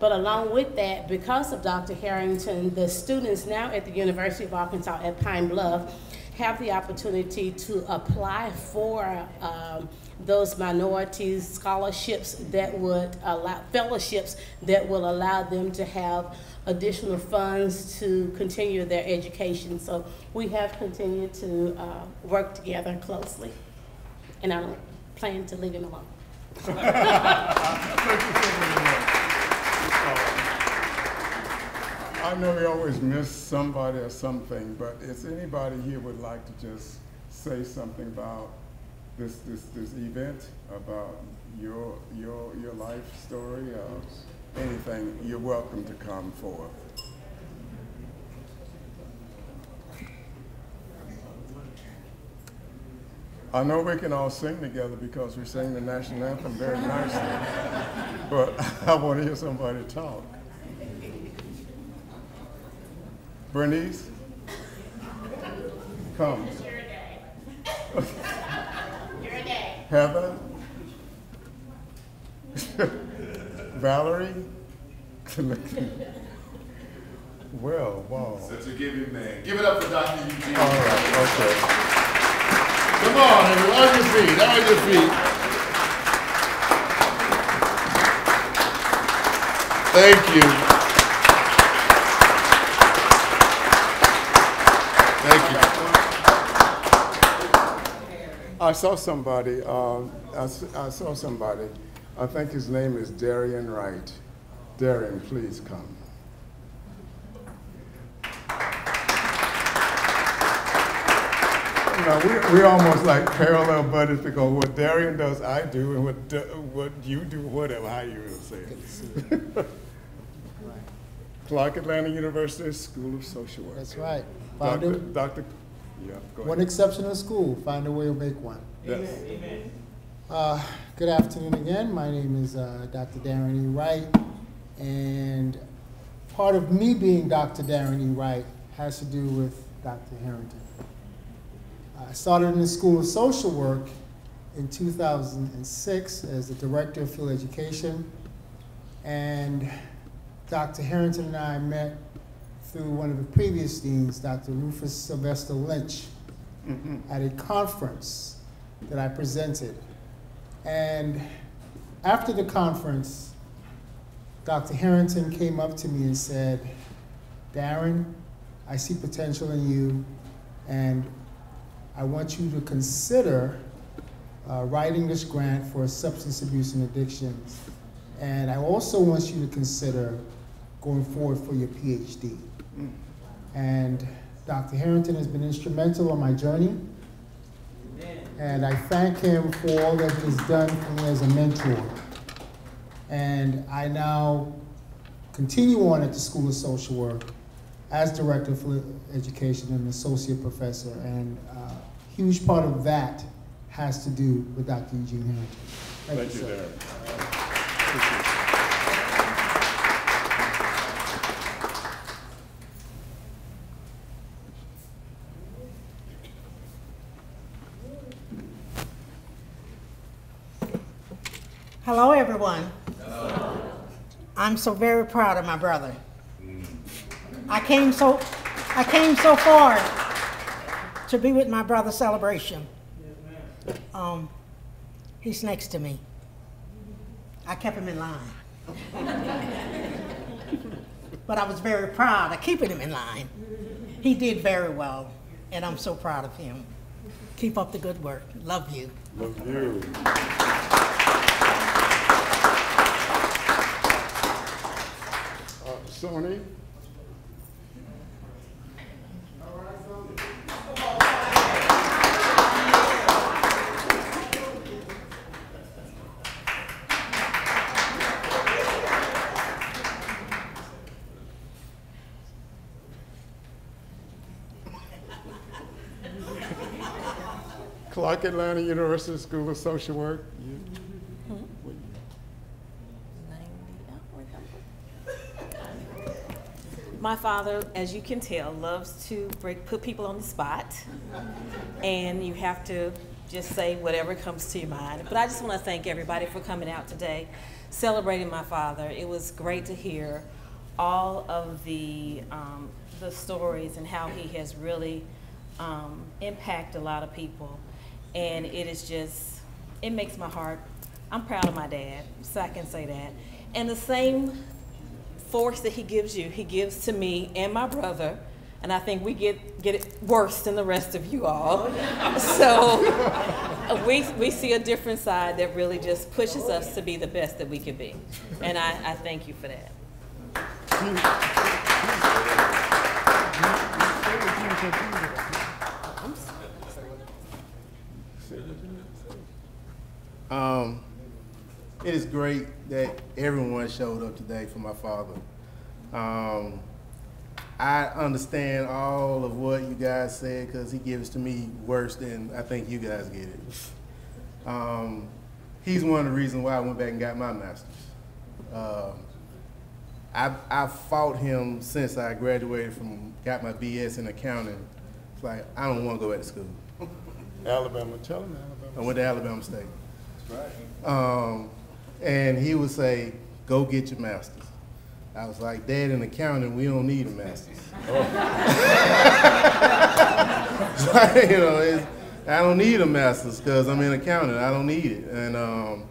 But along with that, because of Dr. Herrington, the students now at the University of Arkansas at Pine Bluff have the opportunity to apply for um, those minorities scholarships that would allow fellowships that will allow them to have additional funds to continue their education. So we have continued to uh, work together closely, and I don't plan to leave him alone. I know we always miss somebody or something, but is anybody here would like to just say something about this this this event, about your your your life story, or anything? You're welcome to come forward. I know we can all sing together because we sing the national anthem very nicely, but I want to hear somebody talk. Bernice, come. Heather, Valerie. well, wow. Such a giving man. Give it up for Dr. Eugene. All right, okay. Come on, everyone, on your feet, on your feet. Thank you. Thank you. I saw somebody, um, I I, I saw somebody, I think his name is Darian Wright. Darian, please come. We, we almost like parallel buddies because what Darian does, I do, and what, what you do, whatever, how you would say it. Clark Atlanta University School of Social Work. That's right. Dr. Dr. Yeah, One ahead. exceptional school, find a way to make one. Yes. Uh, Good afternoon again. My name is uh, Dr. Darren E. Wright, and part of me being Dr. Darren E. Wright has to do with Dr. Herrington. I started in the School of Social Work in 2006 as the Director of Field Education, and Dr. Herrington and I met through one of the previous deans, Dr. Rufus Sylvester Lynch, at a conference that I presented. And after the conference, Dr. Herrington came up to me and said, Darren, I see potential in you, and I want you to consider uh, writing this grant for substance abuse and addictions. And I also want you to consider going forward for your PhD. And Dr. Herrington has been instrumental on my journey. And I thank him for all that he's done for me as a mentor. And I now continue on at the School of Social Work as Director for Education and Associate Professor. And a huge part of that has to do with Dr. Eugene Herrington. Thank you, sir. Darren. Hello, everyone. I'm so very proud of my brother. I came so, I came so far to be with my brother's celebration. Um, he's next to me. I kept him in line. but I was very proud of keeping him in line. He did very well, and I'm so proud of him. Keep up the good work. Love you. Love you. Uh, Sony? Clark Atlanta University School of Social Work. You- My father, as you can tell, loves to break, put people on the spot, and you have to just say whatever comes to your mind. But I just want to thank everybody for coming out today, celebrating my father. It was great to hear all of the um, the stories and how he has really um, impacted a lot of people, and it is just it makes my heart. I'm proud of my dad, so I can say that. And the same force that he gives you, he gives to me and my brother. And I think we get, get it worse than the rest of you all. so we, we see a different side that really just pushes us to be the best that we can be. And I, I thank you for that. Um, it is great that everyone showed up today for my father. Um, I understand all of what you guys said because he gives to me worse than I think you guys get it. Um, he's one of the reasons why I went back and got my master's. Um, I, I fought him since I graduated from, got my BS in accounting. It's like, I don't want to go back to school. Alabama, tell him Alabama. I went to Alabama State. That's Right. Um, and he would say, go get your master's. I was like, Dad, in accounting, we don't need a master's. So, you know, I don't need a master's because I'm in accounting. I don't need it. And um,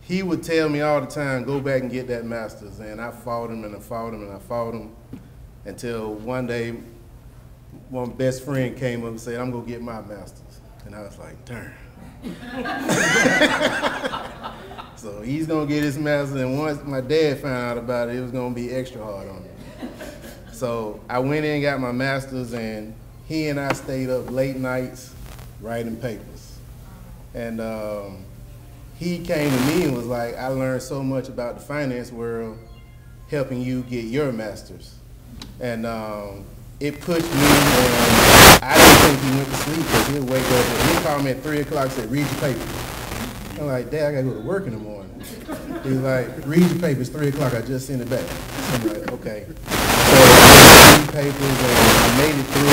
he would tell me all the time, go back and get that master's. And I fought him and I fought him and I fought him until one day one best friend came up and said, I'm going to get my master's. And I was like, darn. so he's gonna get his master's, and once my dad found out about it, it was gonna be extra hard on him. So I went in and got my master's, and he and I stayed up late nights writing papers. And um, he came to me and was like, I learned so much about the finance world helping you get your master's. And um, it pushed me, and I didn't think he went to sleep because he'd wake up and he'd call me at 3 o'clock and say, read your paper. I'm like, Dad, I gotta go to work in the morning. He's like, read your papers, 3 o'clock, I just sent it back. So I'm like, okay. So I read papers and I made it through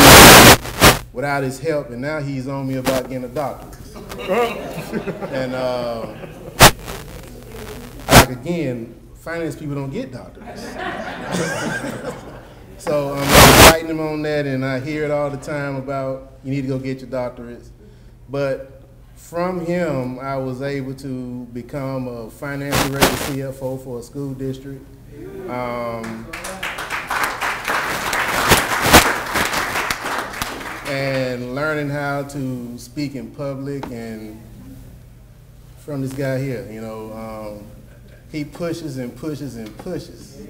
without his help, and now he's on me about getting a doctor. and uh, like again, finance people don't get doctors. so I'm him on that, and I hear it all the time about you need to go get your doctorates. But from him, I was able to become a financial rated CFO for a school district. Um, and learning how to speak in public and from this guy here, you know, um, he pushes and pushes and pushes.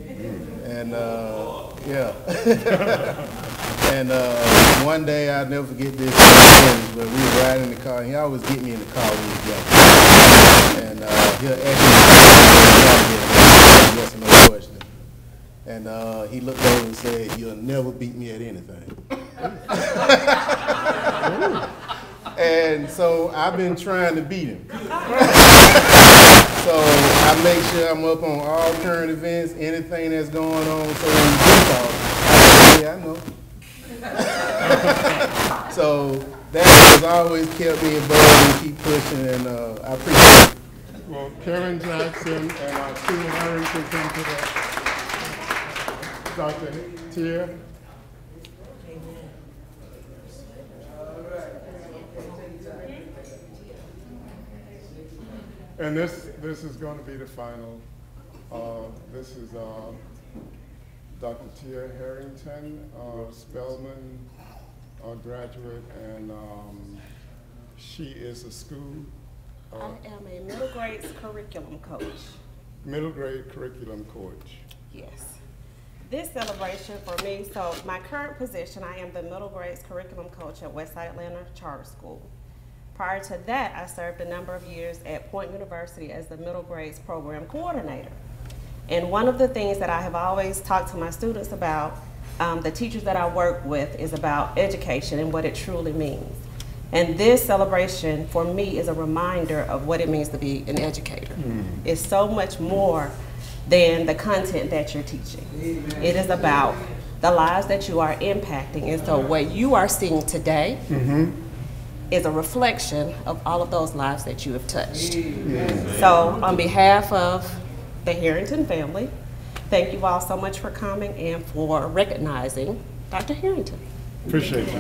And uh, yeah. and uh, one day I'll never forget this, but we were riding in the car, and he always get me in the car when we together. And uh, he'll ask me yes or no question. And uh, he looked over and said, you'll never beat me at anything. and so I've been trying to beat him. so I make sure I'm up on all current events, anything that's going on. So when you do say, yeah, I know. so that has always kept me involved and keep pushing, and uh, I appreciate it. Well, Karen Jackson and our Tina Herrington come to the, Dr. Tier. And this, this is going to be the final. Uh, this is uh, Dr. Tia Herrington, uh, Spelman uh, graduate, and um, she is a school uh, I am a middle grade curriculum coach. middle grade curriculum coach. Yes. This celebration for me, so my current position, I am the middle grades curriculum coach at Westside Atlanta Charter School. Prior to that, I served a number of years at Point University as the middle grades program coordinator. And one of the things that I have always talked to my students about, um, the teachers that I work with, is about education and what it truly means. And this celebration for me is a reminder of what it means to be an educator. It's so much more than the content that you're teaching. It is about the lives that you are impacting. And so what you are seeing today is a reflection of all of those lives that you have touched. So on behalf of the Herrington family, thank you all so much for coming and for recognizing Dr. Herrington. Appreciate you.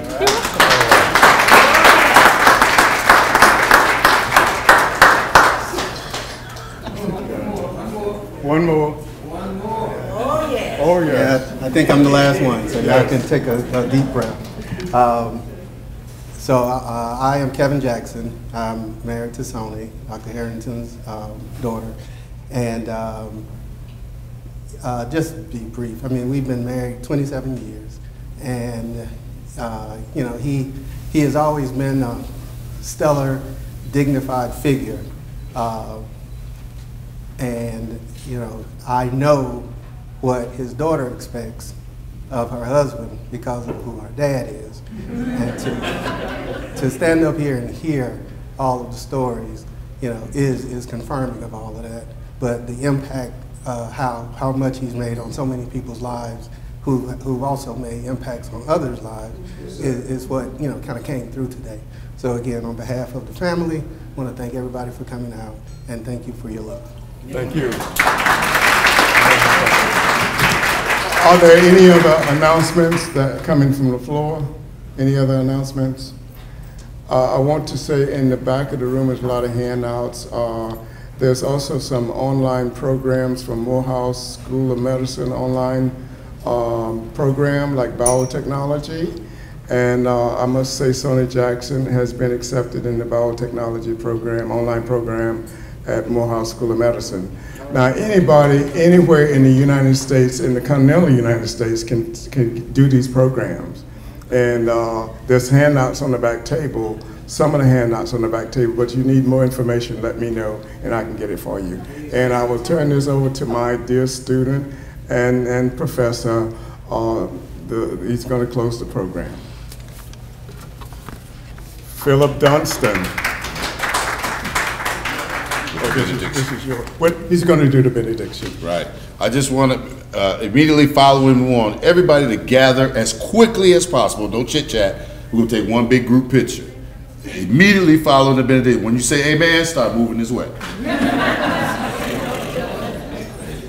One more. One more. Oh, yeah. Oh, yeah. Yeah, I think I'm the last one, so y'all can take a, a deep breath. Um, so uh, I am Kevin Jackson. I'm married to Sony, Dr. Herrington's um, daughter, and um, uh, just be brief. I mean, we've been married 27 years, and uh, you know, he he has always been a stellar, dignified figure. Uh, and, you know, I know what his daughter expects of her husband because of who her dad is. And to, to stand up here and hear all of the stories, you know, is, is confirming of all of that. But the impact, uh, how, how much he's made on so many people's lives who, who've also made impacts on others' lives is, is what, you know, kind of came through today. So again, on behalf of the family, I want to thank everybody for coming out and thank you for your love. Thank you. Are there any other announcements that coming from the floor? Any other announcements? Uh, I want to say in the back of the room is a lot of handouts. Uh, there's also some online programs from Morehouse School of Medicine online um, program like biotechnology. And uh, I must say Sony Jackson has been accepted in the biotechnology program, online program at Morehouse School of Medicine. Now, anybody anywhere in the United States, in the continental United States, can, can do these programs. And uh, there's handouts on the back table, some of the handouts on the back table, but you need more information, let me know, and I can get it for you. And I will turn this over to my dear student and, and professor. Uh, the, he's going to close the program. Philip Dunstan. This is, your, what, he's going to do the benediction. Right. I just want to uh, immediately follow him on everybody to gather as quickly as possible. Don't chit chat. We're going to take one big group picture. Immediately follow the benediction. When you say amen, start moving this way.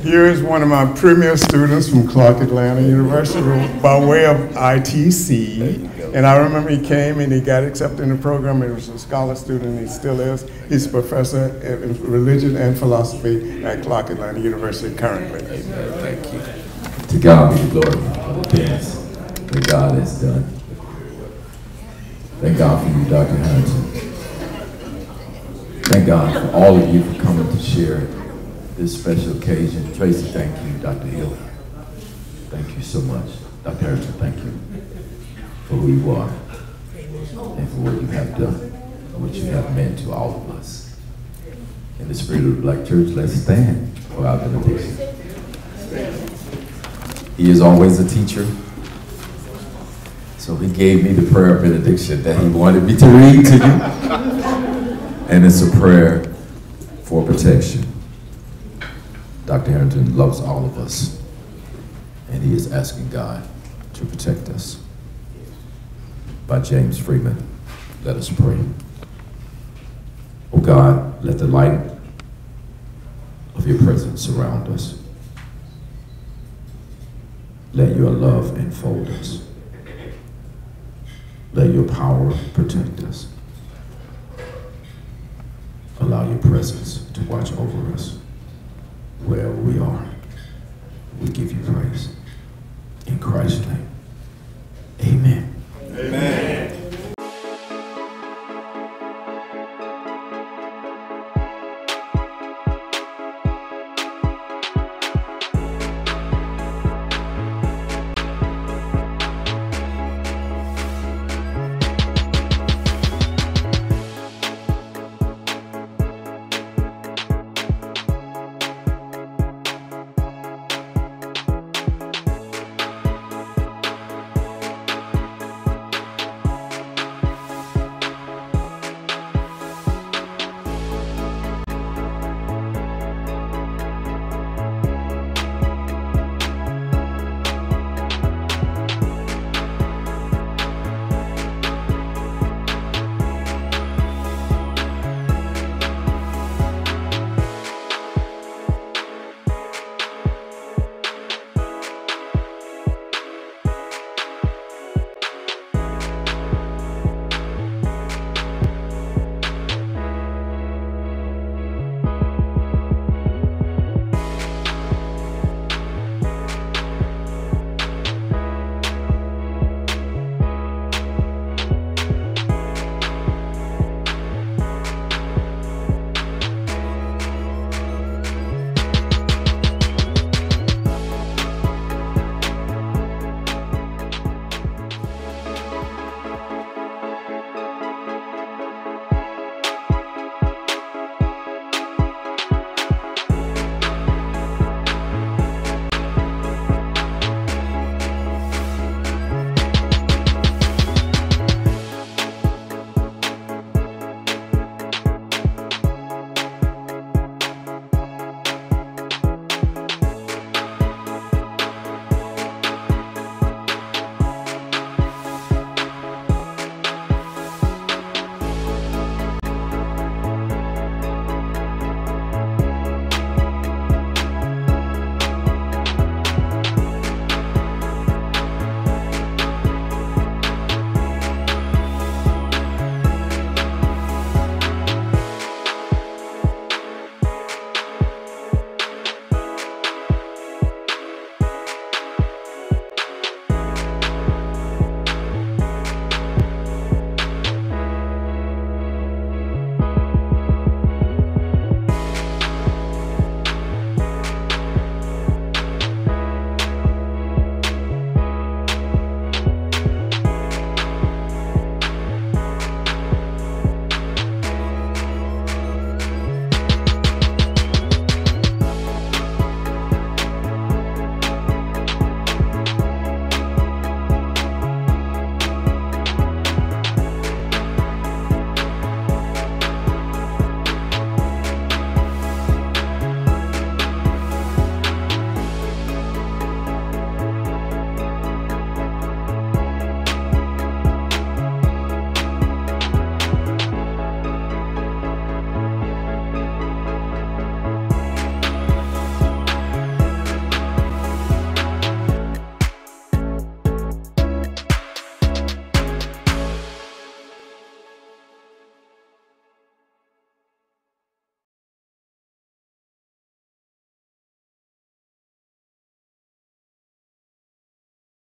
Here is one of my premier students from Clark Atlanta University by way of ITC. And I remember he came and he got accepted in the program. He was a scholar student, he still is. He's a professor in religion and philosophy at Clark Atlanta University currently. Amen. Thank you. To God be the glory for the things that God has done. Thank God for you, Dr. Herrington. Thank God for all of you for coming to share this special occasion. Tracy, thank you. Dr. Hill, thank you so much. Dr. Herrington, thank you for who you are and for what you have done and what you have meant to all of us. In the spirit of the Black Church, let's stand for our benediction. He is always a teacher. So he gave me the prayer of benediction that he wanted me to read to you. And it's a prayer for protection. Dr. Herrington loves all of us, and he is asking God to protect us. By James Freeman, let us pray. Oh God, let the light of your presence surround us. Let your love enfold us. Let your power protect us. Allow your presence to watch over us wherever we are. We give you praise. In Christ's name. Amen. Amen.